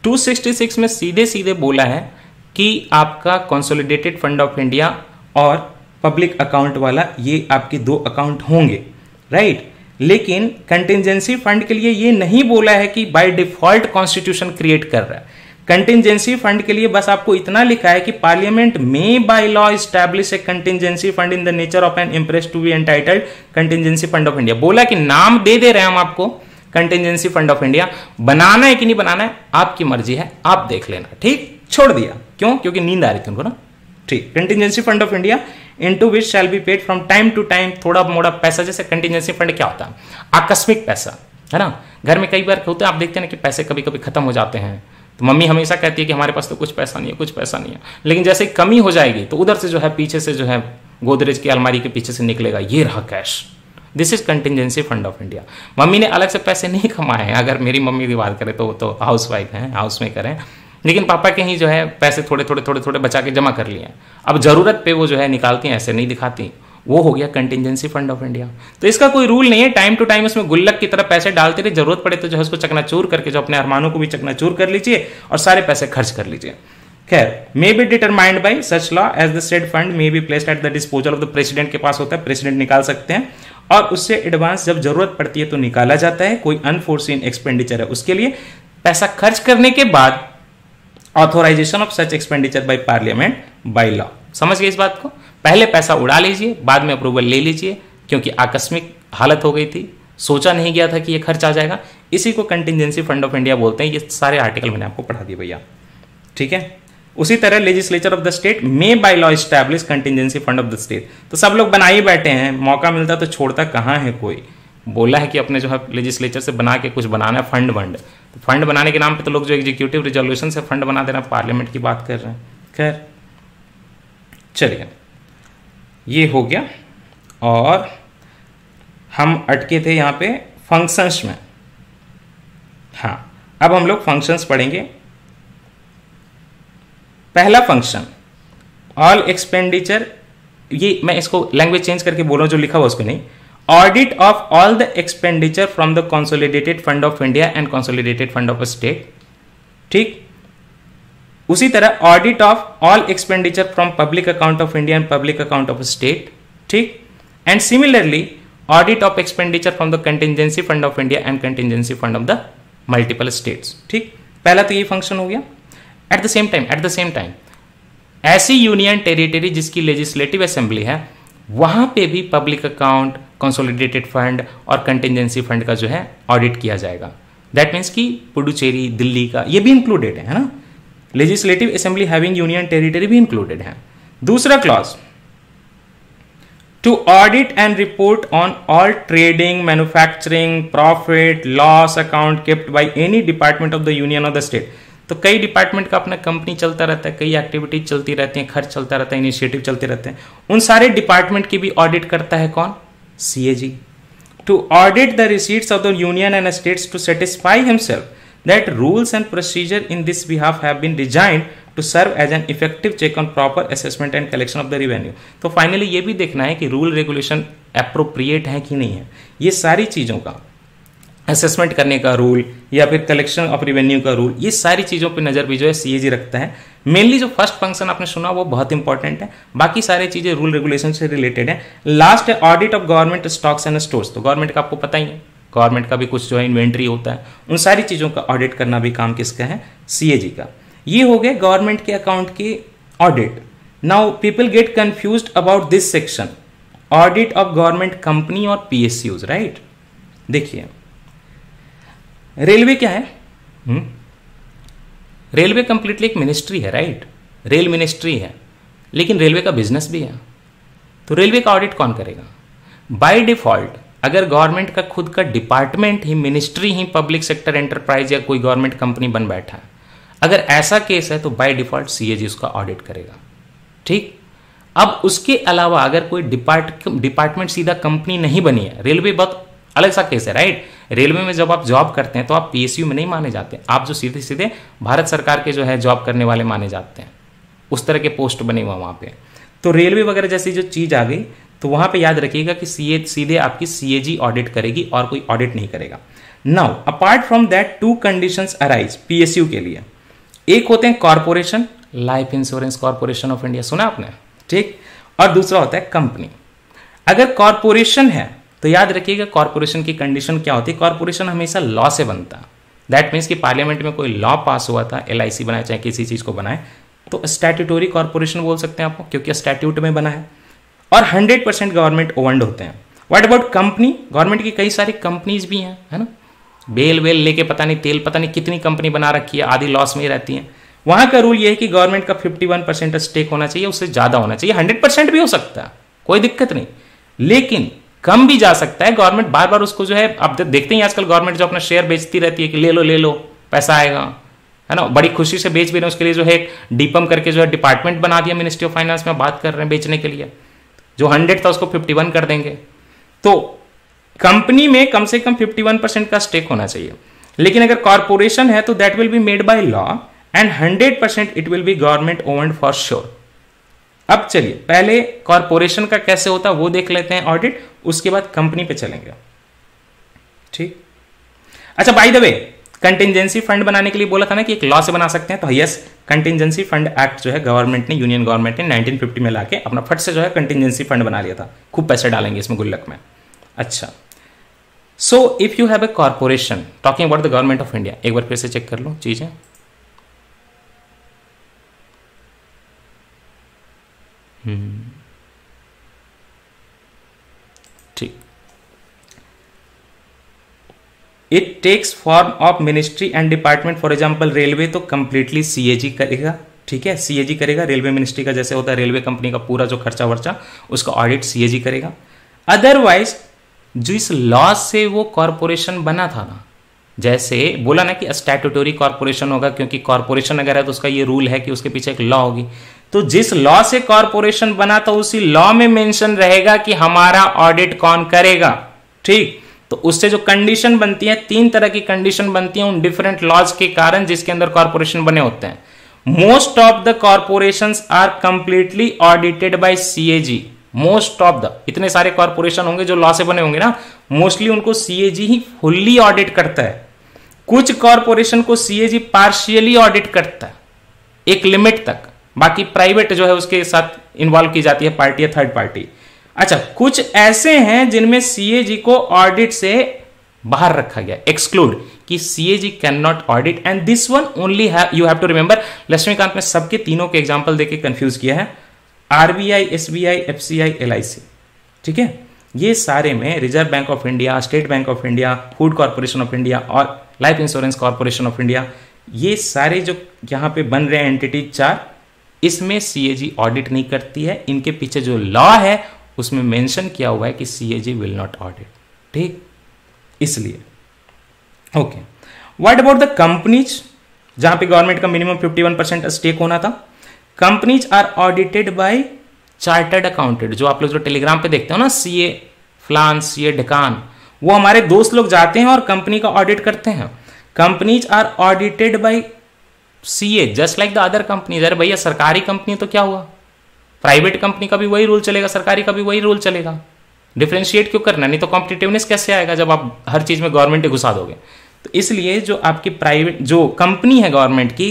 266 में सीधे सीधे बोला है कि आपका कंसोलिडेटेड फंड ऑफ़ इंडिया और पब्लिक अकाउंट वाला, ये आपके दो अकाउंट होंगे राइट right? लेकिन कंटिजेंसी फंड के लिए ये नहीं बोला है कि बाय डिफ़ॉल्ट कॉन्स्टिट्यूशन क्रिएट कर रहा कंटिजेंसी फंड के लिए बस आपको इतना लिखा है कि पार्लियामेंट में by law establish a contingency fund in the nature of an imprest to be entitled contingency fund of India बोला कि नाम दे दे रहे हैं हम आपको कंटिजेंसी फंड ऑफ़ इंडिया बनाना है कि नहीं बनाना है? आपकी मर्ज़ी है, आप देख लेना। ठीक? छोड़ दिया। क्यों? क्योंकि नींद आ रही थी उनको ना। ठीक। Contingency fund of India into which shall be paid from time to time थोड़ा मोड़ा पैसा। जैसे कंटिजेंसी फंड क्या होता है? आकस्मिक पैसा। है ना? घर में कई बार होते हैं? आप देखते हैं ना कि पैसे कभी कभी खत्म हो जाते हैं। तो मम्मी हमेशा कहती है कि हमारे पास तो कुछ पैसा नहीं है, कुछ पैसा नहीं है। लेकिन जैसे कमी हो जाएगी तो उधर से जो है पीछे से जो है गोदरेज की अलमारी के पीछे से निकलेगा। ये रहा cash this is contingency fund of India mummy ने अलग से पैसे नहीं कमाए हैं। अगर मेरी मम्मी की बात करें तो वो तो हाउस वाइफ हैं हाउस मेकर हैं। लेकिन पापा के ही जो है पैसे थोड़े थोड़े थोड़े थोड़े बचा के जमा कर लिए अब ज़रूरत पे वो जो है निकालती हैं, ऐसे नहीं दिखाती। वो हो गया कंटिजेंसी फंड ऑफ़ इंडिया तो इसका कोई रूल नहीं है टाइम टू टाइम उसमें गुल्लक की तरह पैसे डालते रहे ज़रूरत पड़े तो जो है उसको चकनाचूर करके, जो अपने अरमानों को भी चकनाचूर कर लीजिए और सारे पैसे खर्च कर लीजिए। खैर may be determined by such law as the state fund may be placed at the disposal of the president के पास होता है प्रेसिडेंट निकाल सकते हैं। और उससे एडवांस जब ज़रूरत पड़ती है तो निकाला जाता है, कोई अनफोर्सिन एक्सपेंडिचर है उसके लिए। पैसा खर्च करने के बाद authorisation of such expenditure by parliament by law समझ गए इस बात को? पहले पैसा उड़ा लीजिए, बाद में अप्रूवल ले लीजिए, क्योंकि आकस्मिक हालत हो गई थी। सोचा नहीं गया था कि ये खर्च आ जाएगा। इसी को कंटिजेंसी फंड ऑफ़ इंडिया बोलते हैं। ये सारे आर्टिकल मैंने आपको पढ़ा दिए भैया। ठीक है? उसी तरह legislature of the state may by law establish contingency fund of the state तो सब लोग बना ही बैठे हैं। मौका मिलता तो छोड़ता कहाँ है कोई? बोला है कि अपने जो है लेजिस्लेचर से बना के कुछ बनाना है फंड वंड तो फंड बनाने के नाम पे तो लोग जो एग्जीक्यूटिव रिजोल्यूशन से फंड बना देना पार्लियामेंट की बात कर रहे हैं। खैर, चलिए। ये हो गया। और हम अटके थे यहाँ पे फ़ंक्शंस में। हाँ अब हम लोग फ़ंक्शंस पढ़ेंगे। पहला फ़ंक्शन ऑल एक्सपेंडिचर ये मैं इसको लैंग्वेज चेंज करके बोल रहा हूँ, जो लिखा हुआ उसको नहीं। Audit of all the expenditure from the consolidated fund of India and consolidated fund of state ठीक? उसी तरह audit of all expenditure from public account of India and public account of state ठीक? And similarly audit of expenditure from the contingency fund of India and contingency fund of the multiple states ठीक? पहला तो ये function हो गया। At the same time at the same time ऐसी union territory जिसकी legislative assembly है, वहाँ पे भी पब्लिक अकाउंट कंसोलिडेटेड फंड और कंटिजेंसी फंड का जो है ऑडिट किया जाएगा। दैट मीन्स कि पुडुचेरी, दिल्ली का, ये भी इंक्लूडेड है ना? Legislative assembly having union territory भी इंक्लूडेड है दूसरा clause two audit and report on all trading manufacturing profit loss account kept by any department of the union of the state तो कई डिपार्टमेंट का अपना कंपनी चलता रहता है, कई एक्टिविटीज़ चलती रहती हैं, खर्च चलता रहता है इनिशिएटिव चलते रहते हैं। उन सारे डिपार्टमेंट की भी ऑडिट करता है कौन? C to audit the receipts of the union and states to satisfy himself that rules and procedure in this behalf have been designed to serve as an effective check on proper assessment and collection of the revenue. तो finally ये भी देखना है कि rule regulation appropriate है कि नहीं है। ये सारी चीज़ों का असेसमेंट करने का रूल या फिर कलेक्शन ऑफ़ रिवेन्यू का रूल ये सारी चीज़ों पर नज़र भी जो है सी रखता है। मेनली जो फ़र्स्ट फ़ंक्शन आपने सुना वो बहुत इंपॉर्टेंट है। बाकी सारी चीज़ें रूल रेगुलेशन से रिलेटेड है। लास्ट है audit of government stocks and stores तो गवर्नमेंट का आपको पता ही है। गवर्नमेंट का भी कुछ जो है इन्वेंट्री होता है, उन सारी चीज़ों का ऑडिट करना भी काम किसका है? सीएजी का। ये हो गए गवर्नमेंट के अकाउंट की audit now people get confuse about this section audit of government company और पी पीएसयूज राइट देखिए। रेलवे क्या है? हम्म? रेलवे कंप्लीटली एक मिनिस्ट्री है राइट रेल मिनिस्ट्री है। लेकिन रेलवे का बिज़नेस भी है। तो रेलवे का ऑडिट कौन करेगा? बाय डिफ़ॉल्ट अगर गवर्नमेंट का खुद का डिपार्टमेंट ही मिनिस्ट्री ही पब्लिक सेक्टर एंटरप्राइज या कोई गवर्नमेंट कंपनी बन बैठा है अगर ऐसा केस है तो बाय डिफ़ॉल्ट सीएजी उसका ऑडिट करेगा। ठीक? अब उसके अलावा अगर कोई डिपार्ट डिपार्टमेंट सीधा कंपनी नहीं बनी है रेलवे बहुत अलग सा केस है राइट रेलवे में जब आप जॉब करते हैं तो आप पीएसयू में नहीं माने जाते। आप जो सीधे सीधे भारत सरकार के जो है जॉब करने वाले माने जाते हैं। उस तरह के पोस्ट बने हुए वहाँ पे। तो रेलवे वगैरह जैसी जो चीज़ आ गई तो वहाँ पे याद रखिएगा कि सी सीधे आपकी सीएजी ऑडिट करेगी और कोई ऑडिट नहीं करेगा। Now apart from that two condition arise PSU के लिए। एक होते हैं corporation life insurance corporation of India सुना आपने? ठीक? और दूसरा होता है कंपनी अगर कॉरपोरेशन है तो याद रखिएगा कॉरपोरेशन की कंडीशन क्या होती है? कॉरपोरेशन हमेशा लॉ से बनता। दैट मीन्स कि पार्लियामेंट में कोई लॉ पास हुआ था एल बनाए, चाहे किसी चीज़ को बनाए तो स्टैट्यूटोरी कॉरपोरेशन बोल सकते हैं आपको क्योंकि स्टैट्यूट में बना है। और 100 परसेंट गवर्नमेंट ओवनड होते हैं। व्हाट अबाउट कंपनी गवर्नमेंट की कई सारी कंपनीज़ भी हैं, है ना? बेल वेल लेके पता नहीं, तेल पता नहीं कितनी कंपनी बना रखी है, आधी लॉस में ही रहती है। वहाँ का रूल ये है कि गवर्नमेंट का 51 परसेंट स्टेक होना चाहिए, उससे ज़्यादा होना चाहिए। 100 परसेंट भी हो सकता है, कोई दिक्कत नहीं। लेकिन कम भी जा सकता है, गवर्नमेंट बार बार उसको जो है, अब देखते हैं आजकल गवर्नमेंट जो अपना शेयर बेचती रहती है कि ले लो ले लो, पैसा आएगा, है ना? बड़ी खुशी से बेच भी रहे हैं, उसके लिए जो है, डीपम करके जो है डिपार्टमेंट बना दिया मिनिस्ट्री ऑफ़ फाइनेंस में बात कर रहे हैं बेचने के लिए। जो हंड्रेड था उसको फिफ्टी वन कर देंगे। तो कंपनी में कम से कम फिफ्टी वन परसेंट का स्टेक होना चाहिए। लेकिन अगर कॉरपोरेशन है तो that will be made by law and hundred percent it will be government owned for sure अब चलिए, पहले कॉरपोरेशन का कैसे होता है वो देख लेते हैं ऑडिट उसके बाद कंपनी पे चलेंगे। ठीक? अच्छा by the way contingency fund बनाने के लिए बोला था ना कि एक लॉ से बना सकते हैं तो यस कंटिजेंसी फंड एक्ट जो है गवर्नमेंट ने यूनियन गवर्नमेंट ने 1950 में लाके अपना फट से जो है कंटिजेंसी फंड बना लिया था। खूब पैसे डालेंगे इसमें गुल्लक में। अच्छा। So if you have a corporation talking about the government of India एक बार फिर से चेक कर लो चीज़ें। ठीक it takes form of ministry and department for example railway तो कंप्लीटली सीएजी करेगा, ठीक है? सीएजी करेगा रेलवे मिनिस्ट्री का जैसे होता है रेलवे कंपनी का पूरा जो खर्चा वर्चा, उसका ऑडिट सीएजी करेगा। अदरवाइज़ जो इस लॉ से वो कॉरपोरेशन बना था ना, जैसे बोला ना कि स्टैट्यूटोरी कॉरपोरेशन होगा, क्योंकि कॉरपोरेशन अगर है तो उसका ये रूल है कि उसके पीछे एक लॉ होगी। तो जिस लॉ से कॉरपोरेशन बना था उसी लॉ में मेंशन रहेगा कि हमारा ऑडिट कौन करेगा, ठीक? तो उससे जो कंडीशन बनती है, तीन तरह की कंडीशन बनती है उन डिफरेंट लॉज के कारण जिसके अंदर कॉरपोरेशन बने होते हैं। Most of the corporation are completely audited by CAG most of the इतने सारे कॉरपोरेशन होंगे जो लॉ से बने होंगे ना मोस्टली उनको सीएजी ही फुल्ली ऑडिट करता है। कुछ कॉरपोरेशन को सीएजी पार्शियली ऑडिट करता है, एक लिमिट तक। बाकी प्राइवेट जो है उसके साथ इन्वॉल्व की जाती है पार्टी या थर्ड पार्टी अच्छा कुछ ऐसे हैं जिनमें सीएजी को ऑडिट से बाहर रखा गया। एक्सक्लूड कि CAG can not audit and this one only you have to remember Laxmikanth में सबके तीनों के एग्जांपल देके कंफ्यूज किया है। आरबीआई एसबीआई एफसीआई एलआईसी ठीक है? ये सारे में reserve bank of India state bank of India food corporation of India और life insurance corporation of India ये सारे जो यहाँ पे बन रहे हैं एंटिटी चार, इसमें सीएजी ऑडिट नहीं करती है। इनके पीछे जो लॉ है उसमें मेंशन किया हुआ है कि सीएजी विल नॉट ऑडिट ठीक? इसलिए। Okay what about the companies जहाँ पे गवर्नमेंट का मिनिमम 51 परसेंट स्टेक होना था। Companies are audited by chartered accountant जो आप लोग जो टेलीग्राम पे देखते हो ना सीए फ्लान सीए ढकान वो हमारे दोस्त लोग जाते हैं और कंपनी का ऑडिट करते हैं। Companies are audited by CA just like the other companies अरे भैया, सरकारी कंपनी तो क्या हुआ? प्राइवेट कंपनी का भी वही रूल चलेगा, सरकारी का भी वही रूल चलेगा। डिफ्रेंशिएट क्यों करना नहीं तो कॉम्पिटेटिवनेस कैसे आएगा जब आप हर चीज़ में गवर्नमेंट घुसा दोगे? तो इसलिए जो आपकी प्राइवेट जो कंपनी है गवर्नमेंट की,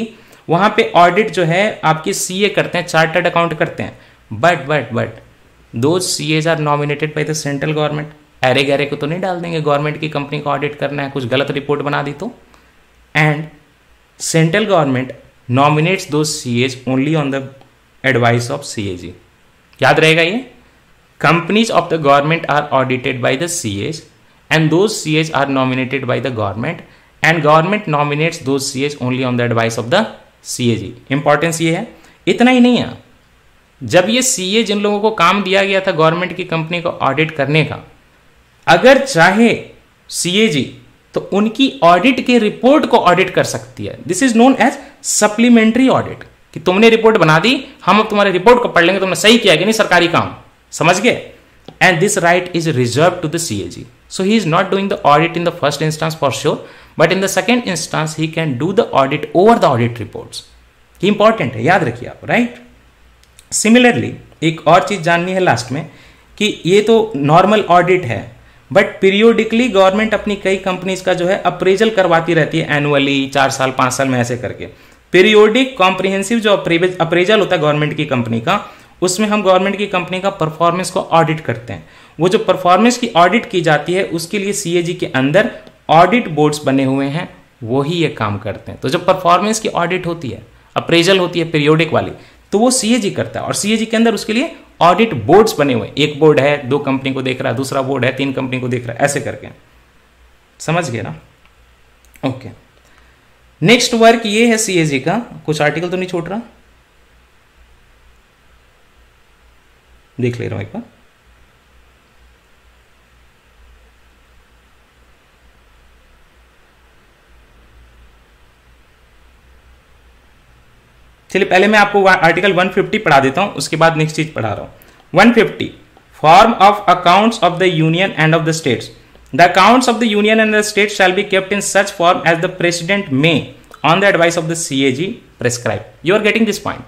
वहाँ पे ऑडिट जो है, आपके सीए करते हैं चार्टर्ड अकाउंट करते हैं। But but but though CAs are nominated by the central government अरे गहरे को तो नहीं डाल देंगे गवर्नमेंट की कंपनी को ऑडिट करना है, कुछ गलत रिपोर्ट बना दी तो। And central government nominates though CAs only on the advice of CA याद रहेगा ये? Companies of the government are audited by the CAs and though CAs are nominated by the government and government nominates though CAs only on the advice of the CA importance ये है। इतना ही नहीं है। जब ये सीए जिन लोगों को काम दिया गया था गवर्नमेंट की कंपनी को ऑडिट करने का, अगर चाहे सीए जी तो उनकी ऑडिट के रिपोर्ट को ऑडिट कर सकती है। This is known as supplementary audit कि तुमने रिपोर्ट बना दी, हम अब तुम्हारे रिपोर्ट को पढ़ लेंगे, तुमने सही किया कि नहीं, सरकारी काम। समझ गए? And this right is reserve to the CAG so he is not doing the audit in the first instance for sure but in the second instance he can do the audit over the audit report important है, याद रखिए आप right similarly एक और चीज़ जाननी है last में, कि ये तो नॉर्मल ऑडिट है बट पीरियोडिकली गवर्नमेंट अपनी कई कंपनीज़ का जो है अप्रेजल करवाती रहती है एनुअली चार साल, पाँच साल में ऐसे करके। पीरियोडिक कॉम्प्रिहेंसिव जो अप्रेजल होता है गवर्नमेंट की कंपनी का, उसमें हम गवर्नमेंट की कंपनी का परफॉर्मेंस को ऑडिट करते हैं। वो जो परफॉर्मेंस की ऑडिट की जाती है, उसके लिए सीएजी के अंदर ऑडिट बोर्ड्स बने हुए हैं वो ही ये काम करते हैं। तो जब परफॉर्मेंस की ऑडिट होती है अप्रेजल होती है पीरियोडिक वाली तो वो सीएजी करता है। और सीएजी के अंदर उसके लिए ऑडिट बोर्ड्स बने हुए एक बोर्ड है, दो कंपनी को देख रहा है, दूसरा बोर्ड है, तीन कंपनी को देख रहा है, ऐसे करके। समझ गए ना? ओके नेक्स्ट वर्क ये है सीएजी का। कुछ आर्टिकल तो नहीं छोड़ रहा? देख ले रहा हूँ एक बार। चलिए, पहले मैं आपको आर्टिकल 150 पढ़ा देता हूँ, उसके बाद नेक्स्ट चीज़ पढ़ा रहा हूँ। 150 form of accounts of the union and of the states the accounts of the union and the state shall be kept in such form as the president may on the advice of the CAG prescribe you are getting this point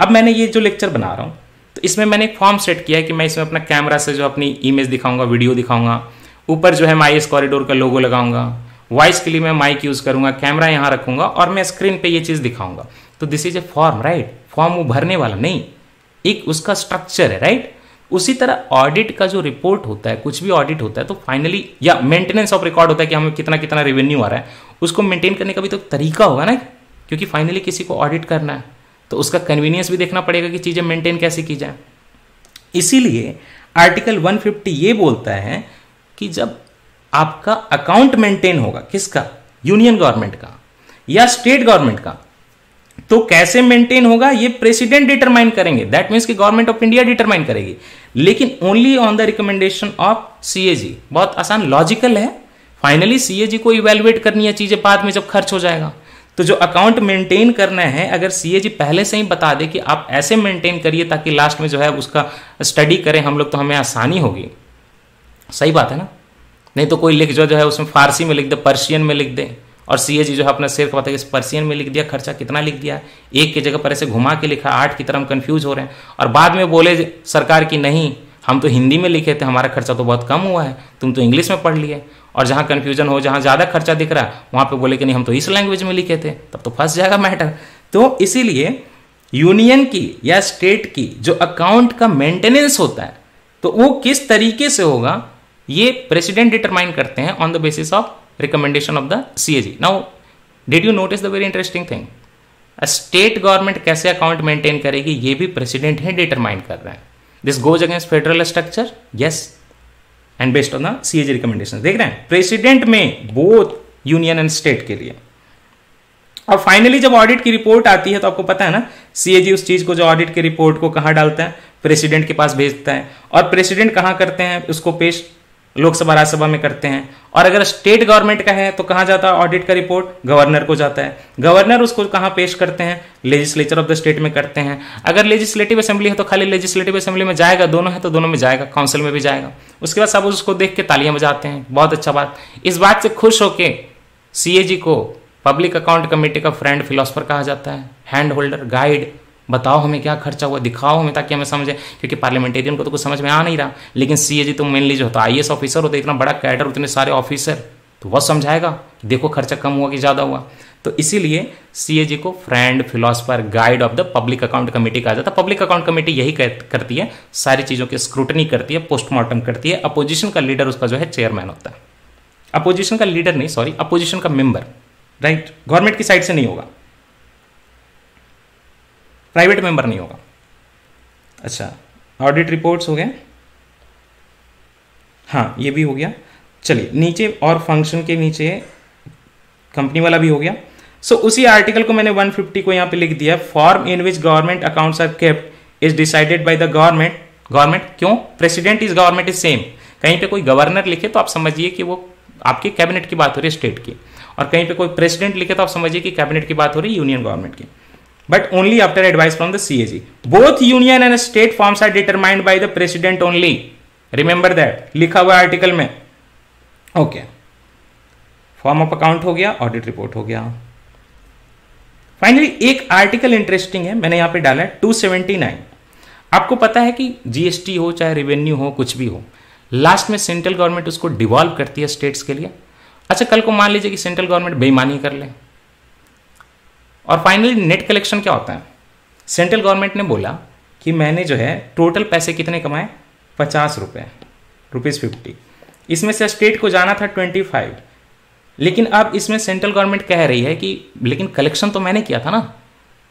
अब मैंने ये जो lecture बना रहा हूँ तो इसमें मैंने एक फॉर्म सेट किया है कि मैं इसमें अपना कैमरा से जो अपनी इमेज दिखाऊँगा वीडियो दिखाऊँगा, ऊपर जो है माई एस कॉरिडोर का लोगो लगाऊँगा वॉइस के लिए मैं माइक यूज़ करूँगा कैमरा यहाँ रखूँगा और मैं स्क्रीन पे ये चीज़ दिखाऊँगा। तो this is a form right form वो भरने वाला नहीं। एक उसका स्ट्रक्चर है राइट उसी तरह ऑडिट का जो रिपोर्ट होता है, कुछ भी ऑडिट होता है तो फाइनली या मेंटेनेंस ऑफ़ रिकॉर्ड होता है कि हमें कितना कितना रेवेन्यू आ रहा है, उसको मेंटेन करने का भी तो तरीका होगा ना, क्योंकि फाइनली किसी को ऑडिट करना है तो उसका कन्वीनियंस भी देखना पड़ेगा कि चीज़ें मेंटेन कैसे की जाए। इसीलिए आर्टिकल 150 ये बोलता है कि जब आपका अकाउंट मेंटेन होगा, किसका? यूनियन गवर्नमेंट का, या स्टेट गवर्नमेंट का तो कैसे मेंटेन होगा, ये प्रेसिडेंट डिटरमाइन करेंगे। दैट मीन्स कि गवर्नमेंट ऑफ़ इंडिया डिटरमाइन करेगी। लेकिन only on the recommendation of CAG बहुत आसान लॉजिकल है। फाइनली सीएजी को इवेल्युएट करनी है चीज़ें, बाद में जब खर्च हो जाएगा। तो जो अकाउंट मेंटेन करना है, अगर सीएजी पहले से ही बता दे कि आप ऐसे मेंटेन करिए ताकि लास्ट में जो है उसका स्टडी करें, हम लोग तो हमें आसानी होगी। सही बात है ना? नहीं तो कोई लिख जो जो है उसमें फारसी में लिख दे पर्शियन में लिख दे। और सी जो है अपना शेर का पता पर्सियन में लिख दिया, खर्चा कितना लिख दिया? एक की जगह पर ऐसे घुमा के लिखा, आठ की तरह हम कंफ्यूज हो रहे हैं। और बाद में बोले सरकार की, नहीं, हम तो हिंदी में लिखे थे, हमारा खर्चा तो बहुत कम हुआ है, तुम तो इंग्लिश में पढ़ लिए। और जहाँ कन्फ्यूज़न हो, जहाँ ज़्यादा खर्चा दिख रहा है वहाँ पे बोले कि, नहीं, हम तो इस लैंग्वेज में लिखे थे। तब तो फंस जाएगा मैटर तो इसीलिए यूनियन की या स्टेट की जो अकाउंट का मेंटेनेंस होता है तो वो किस तरीके से होगा, ये प्रेसिडेंट डिटरमाइन करते हैं on the basis of recommendation of the CAG. Now, did you notice the very interesting thing? State government कैसे अकाउंट मेंटेन करेगी ये भी प्रेसिडेंट ही डिटरमाइन कर रहे हैं। This goes against federal structure yes and based on the CAG recommendation देख रहे हैं प्रेसिडेंट में बोथ यूनियन एंड स्टेट के लिए। और फाइनली जब ऑडिट की रिपोर्ट आती है तो आपको पता है ना सीएजी उस चीज़ को जो ऑडिट की रिपोर्ट को कहाँ डालता है? प्रेसिडेंट के पास भेजता है। और प्रेसिडेंट कहाँ करते हैं? उसको पेश लोकसभा, राज्यसभा में करते हैं। और अगर स्टेट गवर्नमेंट का है तो कहाँ जाता है? ऑडिट का रिपोर्ट गवर्नर को जाता है। गवर्नर उसको कहाँ पेश करते हैं? लेजिस्लेचर ऑफ़ द स्टेट में करते हैं। अगर लेजिस्लेटिव असेंबली है तो खाली लेजिस्लेटिव असेंबली में जाएगा, दोनों है तो दोनों में जाएगा, काउंसिल में भी जाएगा। उसके बाद सब उसको देख के तालियाँ बजाते हैं। बहुत अच्छा बात। इस बात से खुश होके सीएजी को पब्लिक अकाउंट कमेटी का फ्रेंड फिलोसफर कहा जाता है। हैंड होल्डर गाइड बताओ हमें क्या खर्चा हुआ, दिखाओ हमें ताकि हमें समझे, क्योंकि पार्लियामेंटेरियन को तो कुछ समझ में आ नहीं रहा। लेकिन सी तो मेनली जो होता है आई ऑफिसर होता, इतना बड़ा कैडर उतने सारे ऑफिसर तो वह समझाएगा, देखो खर्चा कम हुआ कि ज़्यादा हुआ। तो इसीलिए सीएजी को friend philosopher guide of the public account committee कहा जाता है। पब्लिक अकाउंट कमेटी यही करती है, सारी चीज़ों की स्क्रूटनी करती है पोस्टमार्टम करती है। अपोजिशन का लीडर उसका जो है चेयरमैन होता है। अपोजिशन का लीडर नहीं सॉरी अपोजिशन का मेंबर राइट गवर्नमेंट की साइड से नहीं होगा। प्राइवेट मेंबर नहीं होगा। अच्छा ऑडिट रिपोर्ट्स हो गए। हाँ ये भी हो गया। चलिए नीचे और फ़ंक्शन के नीचे कंपनी वाला भी हो गया। सो so, उसी आर्टिकल को मैंने 150 को यहाँ पे लिख दिया। Form in which government accounts are kept is decided by the government government क्यों? President is government is same कहीं पे कोई गवर्नर लिखे तो आप समझिए कि वो आपके कैबिनेट की बात हो रही है स्टेट की। और कहीं पे कोई प्रेसिडेंट लिखे तो आप समझिए कि कैबिनेट की बात हो रही है यूनियन गवर्नमेंट की। But only after advice from the CAG. Both union and state forms are determined by the president only. Remember that. लिखा हुआ आर्टिकल में ओके फॉर्म ऑफ़ अकाउंट हो गया ऑडिट रिपोर्ट हो गया फाइनली एक आर्टिकल इंटरेस्टिंग है, मैंने यहाँ पे डाला है 279 आपको पता है कि जीएसटी हो, चाहे रेवेन्यू हो, कुछ भी हो लास्ट में सेंट्रल गवर्नमेंट उसको डिवॉल्व करती है स्टेट्स के लिए अच्छा कल को मान लीजिए कि सेंट्रल गवर्नमेंट बेईमानी कर ले और फाइनली नेट कलेक्शन क्या होता है? सेंट्रल गवर्नमेंट ने बोला कि मैंने जो है टोटल पैसे कितने कमाए? पचास रुपये रुपीज़ फिफ्टी इसमें से स्टेट को जाना था ट्वेंटी फाइव लेकिन अब इसमें सेंट्रल गवर्नमेंट कह रही है कि, लेकिन कलेक्शन तो मैंने किया था ना?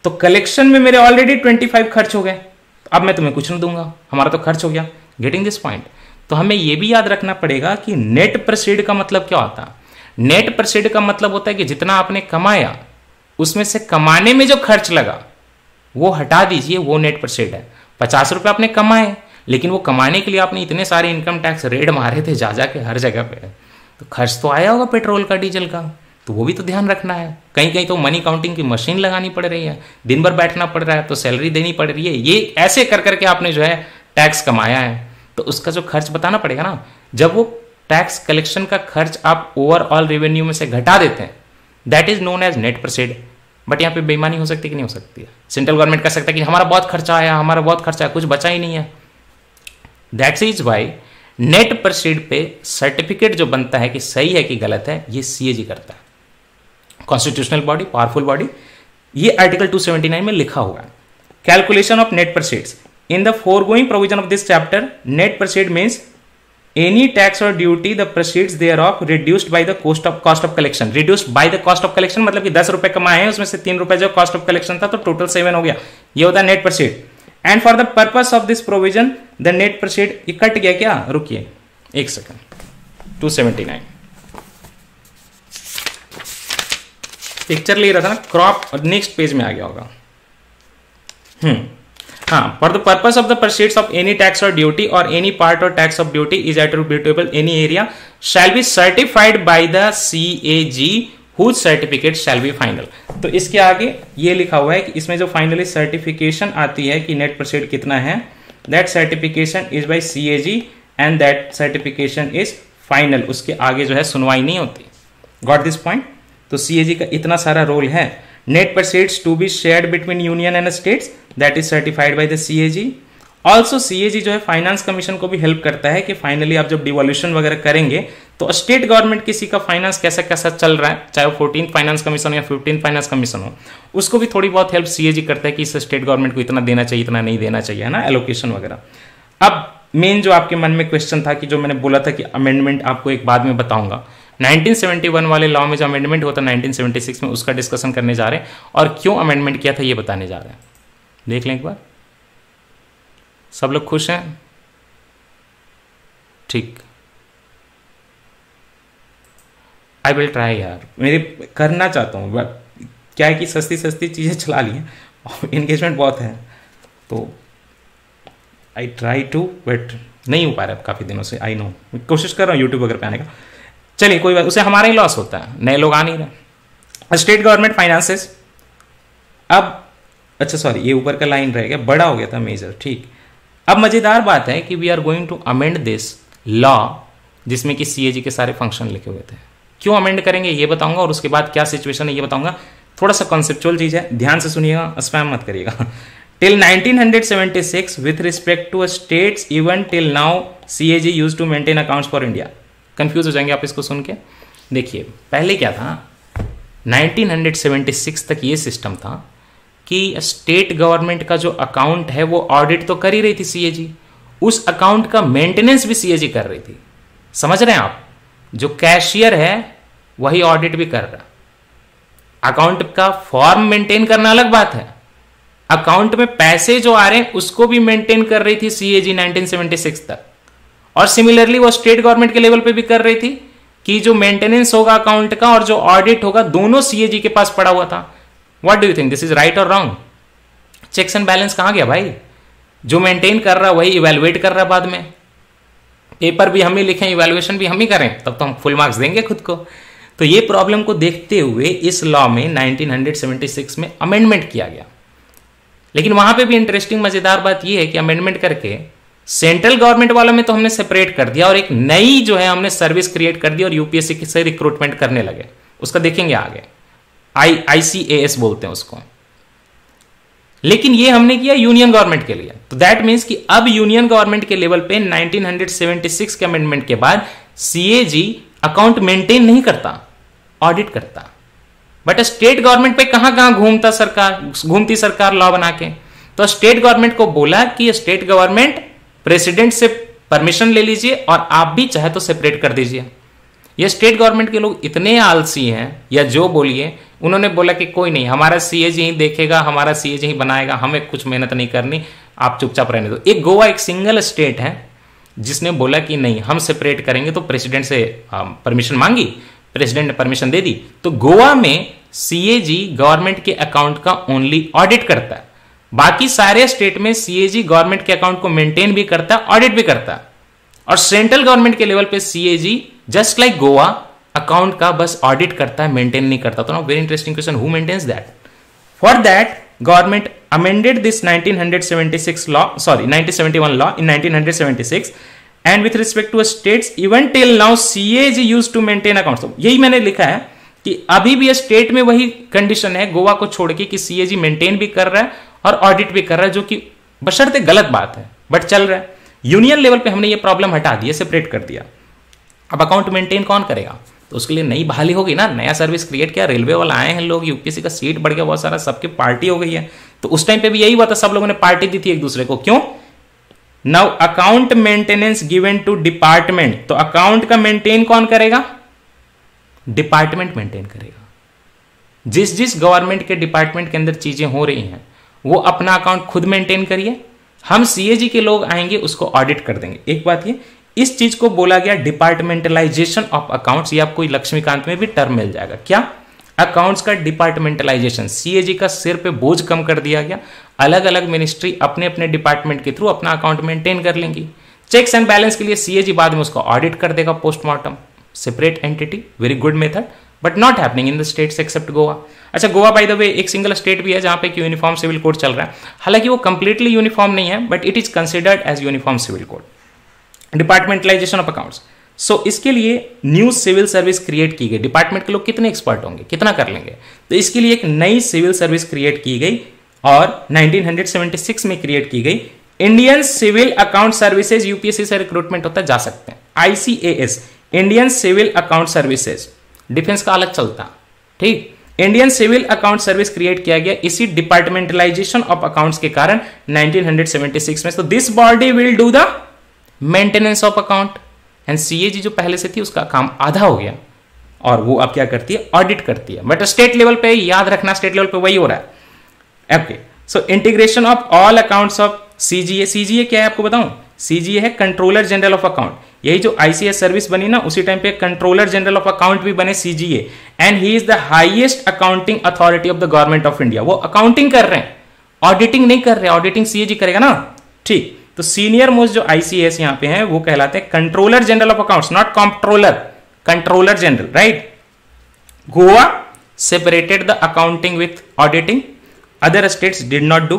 तो कलेक्शन में मेरे ऑलरेडी ट्वेंटी फाइव खर्च हो गए. अब मैं तुम्हें कुछ नहीं दूँगा. हमारा तो खर्च हो गया. गेटिंग दिस पॉइंट तो हमें यह भी याद रखना पड़ेगा कि नेट प्रोसीड का मतलब क्या होता? है नेट प्रसिड का मतलब होता है कि जितना आपने कमाया उसमें से कमाने में जो खर्च लगा, वो हटा दीजिए, वो नेट प्रसिड है। पचास रुपये आपने कमाए, लेकिन वो कमाने के लिए आपने इतने सारे इनकम टैक्स रेड मारे थे जा जा के हर जगह पे। तो खर्च तो आया होगा पेट्रोल का, डीजल का। तो वो भी तो ध्यान रखना है। कहीं कहीं तो मनी काउंटिंग की मशीन लगानी पड़ रही है। दिन भर बैठना पड़ रहा है तो सैलरी देनी पड़ रही है। ये ऐसे कर करके आपने जो है टैक्स कमाया है। तो उसका जो खर्च बताना पड़ेगा ना, जब वो टैक्स कलेक्शन का खर्च आप ओवरऑल रेवेन्यू में से घटा देते हैं that is known as net proceed but यहाँ पे बेईमानी हो सकती है कि नहीं हो सकती है? सेंट्रल गवर्नमेंट कर सकता है कि हमारा बहुत खर्चा आया, हमारा बहुत खर्चा है कुछ बचा ही नहीं है। That's is why net proceed पे सर्टिफिकेट जो बनता है कि सही है कि गलत है, ये सीएजी करता है। कॉन्स्टिट्यूशनल बॉडी पावरफुल बॉडी ये आर्टिकल 279 में लिखा हुआ है। Calculation of net proceeds in the foregoing provision of this chapter net proceed means tax or duty the proceeds thereof reduced by the cost of cost of collection reduced by the cost of collection मतलब कि दस रुपए कमाए हैं, उसमें से तीन रुपए जो कॉस्ट ऑफ़ कलेक्शन था तो टोटल सेवन हो गया। ये होता net proceed and for the purpose of this provision the net proceed cut गया क्या? रुकिए। एक सेकंड 279 पिक्चर ले रहा था ना क्रॉप और नेक्स्ट पेज में आ गया होगा। हम्म। हाँ for the purpose of the proceeds of any tax or duty or any part or tax of duty is attributable any area shall be certified by the C A G whose certificate shall be final तो इसके आगे ये लिखा हुआ है कि इसमें जो फाइनली सर्टिफिकेशन आती है कि नेट प्रोसीड कितना है that certification is by C A G and that certification is final उसके आगे जो है सुनवाई नहीं होती। गॉट दिस पॉइंट तो सीएजी का इतना सारा रोल है। Net proceeds to be share between union and states that is certified by the C also C जो है फाइनेंस कमीशन को भी हेल्प करता है कि फाइनली आप जब डिवोल्यूशन वगैरह करेंगे तो स्टेट गवर्नमेंट किसी का फाइनेंस कैसा कैसा चल रहा है, चाहे वो फोर्टीन फाइनेंस कमीशन या फिफ्टीन फाइनेंस कमीशन हो, उसको भी थोड़ी बहुत हेल्प सीएजी करता है कि इस स्टेट गवर्नमेंट को इतना देना चाहिए, इतना नहीं देना चाहिए, है ना एलोकेशन वगैरह। अब मेन जो आपके मन में क्वेश्चन था कि जो मैंने बोला था कि अमेंडमेंट आपको एक बाद में बताऊँगा 1971 वाले लॉ में जो अमेंडमेंट होता है 1976 में, उसका डिस्कशन करने जा रहे हैं और क्यों अमेंडमेंट किया था ये बताने जा रहे हैं। देख लें एक बार। सब लोग खुश हैं? ठीक। आई विल ट्राई यार। मेरे करना चाहता हूँ बट क्या है कि सस्ती सस्ती चीज़ें चला ली हैं इंगेजमेंट बहुत है। तो आई ट्राई टू बट नहीं हो पा रहा है काफ़ी दिनों से आई नो कोशिश कर रहा हूँ यूट्यूब वगैरह पे आने का। चलिए, कोई बात, उसे हमारा ही लॉस होता है। नए लोग आ नहीं रहे। स्टेट गवर्नमेंट फाइनेंसेस अब अच्छा सॉरी ये ऊपर का लाइन रह गया, बड़ा हो गया था मेजर ठीक। अब मज़ेदार बात है कि we are going to amend this law जिसमें कि सीएजी के सारे फ़ंक्शन लिखे हुए थे। क्यों अमेंड करेंगे, ये बताऊँगा, और उसके बाद क्या सिचुएशन है, ये बताऊँगा। थोड़ा सा कॉन्सेप्चुअल चीज़ है, ध्यान से सुनिएगा स्पैम मत करिएगा। Till 1976 with respect to a states even till now CAG use to maintain accounts for India confuse हो जाएँगे आप इसको सुन के। देखिए, पहले क्या था? 1976 तक ये सिस्टम था कि स्टेट गवर्नमेंट का जो अकाउंट है, वो ऑडिट तो कर ही रही थी सीएजी उस अकाउंट का मेंटेनेंस भी सीएजी कर रही थी। समझ रहे हैं आप? जो कैशियर है, वही ऑडिट भी कर रहा। अकाउंट का फॉर्म मेंटेन करना अलग बात है। अकाउंट में पैसे जो आ रहे हैं, उसको भी मेंटेन कर रही थी सीएजी 1976 तक। और सिमिलरली वो स्टेट गवर्नमेंट के लेवल पे भी कर रही थी कि जो मेंटेनेंस होगा अकाउंट का और जो ऑडिट होगा, दोनों सीएजी के पास पड़ा हुआ था। What do you think this is right or wrong checks and balance कहाँ गया भाई? जो मेंटेन कर रहा वही इवेलुएट कर रहा बाद में। पेपर भी हम ही लिखें इवेल्युएशन भी हम ही करें, तब तो हम फुल मार्क्स देंगे खुद को। तो ये प्रॉब्लम को देखते हुए इस लॉ में 1976 में अमेंडमेंट किया गया। लेकिन वहाँ पे भी इंटरेस्टिंग मज़ेदार बात यह है कि अमेंडमेंट करके सेंट्रल गवर्नमेंट वालों में तो हमने सेपरेट कर दिया और एक नई जो है हमने सर्विस क्रिएट कर दी और यूपीएससी से रिक्रूटमेंट करने लगे। उसका देखेंगे आगे। आई आईसीएएस बोलते हैं उसको। लेकिन ये हमने किया यूनियन गवर्नमेंट के लिए। तो दैट मीन्स कि अब यूनियन गवर्नमेंट के लेवल पे 1976 के अमेंडमेंट के बाद सीएजी अकाउंट मेंटेन नहीं करता ऑडिट करता। बट स्टेट गवर्नमेंट पे कहाँ कहाँ घूमता सरकार, घूमती सरकार लॉ बना के? तो स्टेट गवर्नमेंट को बोला कि स्टेट गवर्नमेंट प्रेसिडेंट से परमिशन ले लीजिए और आप भी चाहे तो सेपरेट कर दीजिए। ये स्टेट गवर्नमेंट के लोग इतने आलसी हैं, या जो बोलिए, उन्होंने बोला कि कोई नहीं, हमारा सीएज ही देखेगा, हमारा सीएज ही बनाएगा, हमें कुछ मेहनत नहीं करनी, आप चुपचाप रहने दो। एक गोवा, एक सिंगल स्टेट है, जिसने बोला कि नहीं, हम सेपरेट करेंगे तो प्रेसिडेंट से परमिशन मांगी, प्रेसिडेंट ने परमिशन दे दी। तो गोवा में सीएजी गवर्नमेंट के अकाउंट का ओनली ऑडिट करता है। बाकी सारे स्टेट में सीएजी गवर्नमेंट के अकाउंट को मेंटेन भी करता ऑडिट भी करता। और सेंट्रल गवर्नमेंट के लेवल पे CAG just like Goa account का बस ऑडिट करता है मेंटेन नहीं करता। तो ना very interesting question who maintains that for that government amended this 1976 law sorry 1971 law in 1976 and with respect to states even till now CAG use to maintain account यही मैंने लिखा है कि अभी भी स्टेट में वही कंडीशन है गोवा को छोड़ के कि सीएजी मेंटेन भी कर रहा है और ऑडिट भी कर रहा है, जो कि बशर्ते गलत बात है बट चल रहा है। यूनियन लेवल पे हमने ये प्रॉब्लम हटा दिया सेपरेट कर दिया। अब अकाउंट मेंटेन कौन करेगा? तो उसके लिए नई बहाली होगी ना, नया सर्विस क्रिएट किया रेलवे वाला आए हैं लोग यूपीएससी का सीट बढ़ गया, बहुत सारा, सबकी पार्टी हो गई है। तो उस टाइम पे भी यही हुआ था, सब लोगों ने पार्टी दी थी एक दूसरे को। क्यों? Now account maintenance given to department तो अकाउंट का मेंटेन कौन करेगा? डिपार्टमेंट मेंटेन करेगा। जिस जिस गवर्नमेंट के डिपार्टमेंट के अंदर चीज़ें हो रही हैं वो अपना अकाउंट खुद मेंटेन करिए। हम सीएजी के लोग आएँगे, उसको ऑडिट कर देंगे। एक बात ये, इस चीज़ को बोला गया डिपार्टमेंटलाइजेशन ऑफ़ अकाउंट्स या कोई लक्ष्मीकांत में भी टर्म मिल जाएगा। क्या? अकाउंट्स का डिपार्टमेंटलाइजेशन सीएजी का सिर पे बोझ कम कर दिया गया। अलग अलग मिनिस्ट्री अपने अपने डिपार्टमेंट के थ्रू अपना अकाउंट मेंटेन कर लेंगी। चेक्स एंड बैलेंस के लिए सीएजी बाद में उसको ऑडिट कर देगा postmortem separate entity very good method but not happening in the states except Goa अच्छा गोवा बाय द वे एक सिंगल स्टेट भी है जहाँ पे यूनिफॉर्म सिविल कोड चल रहा है। हालाँकि वो कंप्लीटली यूनिफॉर्म नहीं है but it is considered as uniform civil code departmentalization of accounts so इसके लिए न्यू सिविल सर्विस क्रिएट की गई। डिपार्टमेंट के लोग कितने एक्सपर्ट होंगे? कितना कर लेंगे? तो इसके लिए एक नई सिविल सर्विस क्रिएट की गई और 1976 में क्रिएट की गई। Indian civil account services UPSC से रिक्रूटमेंट होता जा सकते हैं। ICAS Indian civil account services defence का अलग चलता। ठीक? Indian civil account service create किया गया इसी डिपार्टमेंटलाइजेशन ऑफ़ अकाउंट्स के कारण 1976 में। तो this body will do the maintenance of account and CAG जो पहले से थी, उसका काम आधा हो गया। और वो अब क्या करती है? ऑडिट करती है। बट स्टेट लेवल पे याद रखना स्टेट लेवल पे वही हो रहा है। Okay so integration of all accounts of CGA CGA क्या है आपको बताऊँ? सीजीए है कंट्रोलर जनरल ऑफ़ अकाउंट यही जो आईसीएस सर्विस बनी ना, उसी टाइम पे कंट्रोलर जनरल ऑफ़ अकाउंट भी बने CGA and he is the highest accounting authority of the government of India वो अकाउंटिंग कर रहे हैं. ऑडिटिंग नहीं कर रहे ऑडिटिंग सीएजी करेगा ना? ठीक. तो सीनियर मोस्ट जो आईसीएस यहाँ पे हैं, वो कहलाते हैं controller general of accounts not controller controller general right Goa separated the accounting with auditing other states did not do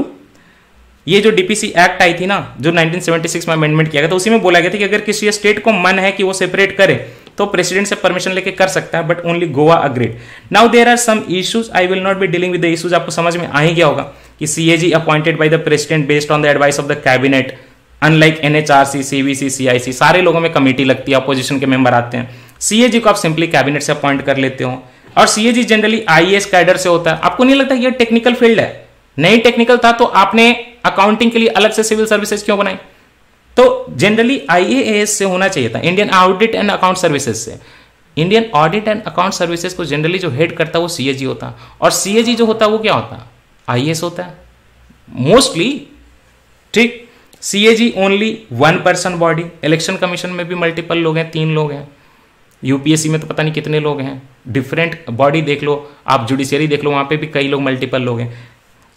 ये जो डीपीसी एक्ट आई थी ना, जो 1976 में अमेंडमेंट किया गया था उसी में बोला गया था कि अगर किसी स्टेट को मन है कि वो सेपरेट करे तो प्रेसिडेंट से परमिशन लेके कर सकता है but only Goa agreed now there are some issues I will not be dealing with the issues आपको समझ में आ ही गया होगा कि CAG appointed by the president based on the advice of the cabinet unlike NHRC CVC CIC सारे लोगों में कमेटी लगती है अपोजिशन के मेंबर आते हैं। सीएजी को आप सिंपली कैबिनेट से अपॉइंट कर लेते हो, और सीएजी जनरली आईएएस कैडर से होता है। आपको नहीं लगता ये टेक्निकल फ़ील्ड है? नहीं टेक्निकल था तो आपने अकाउंटिंग के लिए अलग से सिविल सर्विसेज़ क्यों बनाई तो जनरली आईएएस से होना चाहिए था Indian audit and account services से। Indian audit and account services को जनरली जो हेड करता है वो सीएजी होता। और सीएजी जो होता है वो क्या होता? आईएएस होता है। मोस्टली ठीक CAG only one person body election commission में भी मल्टीपल लोग हैं, तीन लोग हैं। यूपीएससी में तो पता नहीं कितने लोग हैं। डिफरेंट बॉडी देख लो, आप जुडिशियरी देख लो, वहाँ पे भी कई लोग मल्टीपल लोग हैं।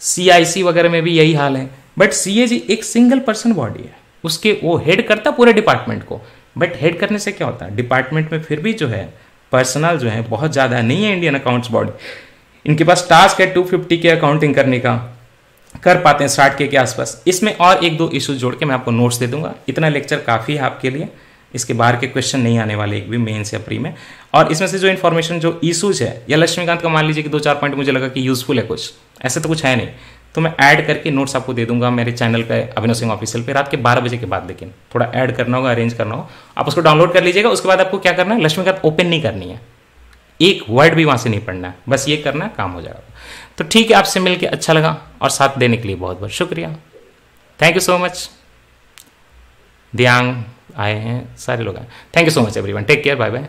सीआईसी वगैरह में भी यही हाल है। बट सीएजी एक सिंगल पर्सन बॉडी है। उसके वो हेड करता पूरे डिपार्टमेंट को। बट हेड करने से क्या होता है? डिपार्टमेंट में फिर भी जो है पर्सनल जो है बहुत ज़्यादा नहीं है इंडियन अकाउंट्स बॉडी इनके पास टास्क है 250 के अकाउंटिंग करने का। कर पाते हैं साठ के, के आसपास। इसमें और एक दो इश्यूज़ जोड़ के मैं आपको नोट्स दे दूँगा। इतना लेक्चर काफ़ी है आपके लिए। इसके बाहर के क्वेश्चन नहीं आने वाले एक भी मेन से प्री में। और इसमें से जो इन्फॉर्मेशन जो इशूज है, या लक्ष्मीकांत का मान लीजिए कि दो चार पॉइंट मुझे लगा कि यूजफुल है कुछ, ऐसे तो कुछ है नहीं। तो मैं ऐड करके नोट्स आपको दे दूँगा मेरे चैनल पे अभिनव सिंह ऑफिशियल पे, रात के बारह बजे के बाद लेकिन। थोड़ा ऐड करना होगा अरेंज करना होगा। आप उसको डाउनलोड कर लीजिएगा, उसके बाद आपको क्या करना है, लक्ष्मीकांत ओपन नहीं करनी है। एक वर्ड भी वहाँ से नहीं पढ़ना है। बस ये करना, काम हो जाएगा। तो ठीक है, आपसे मिलकर अच्छा लगा और साथ देने के लिए बहुत बहुत शुक्रिया। थैंक यू सो मच दियांग आए हैं सारे लोग आए thank you so much everyone take care bye bye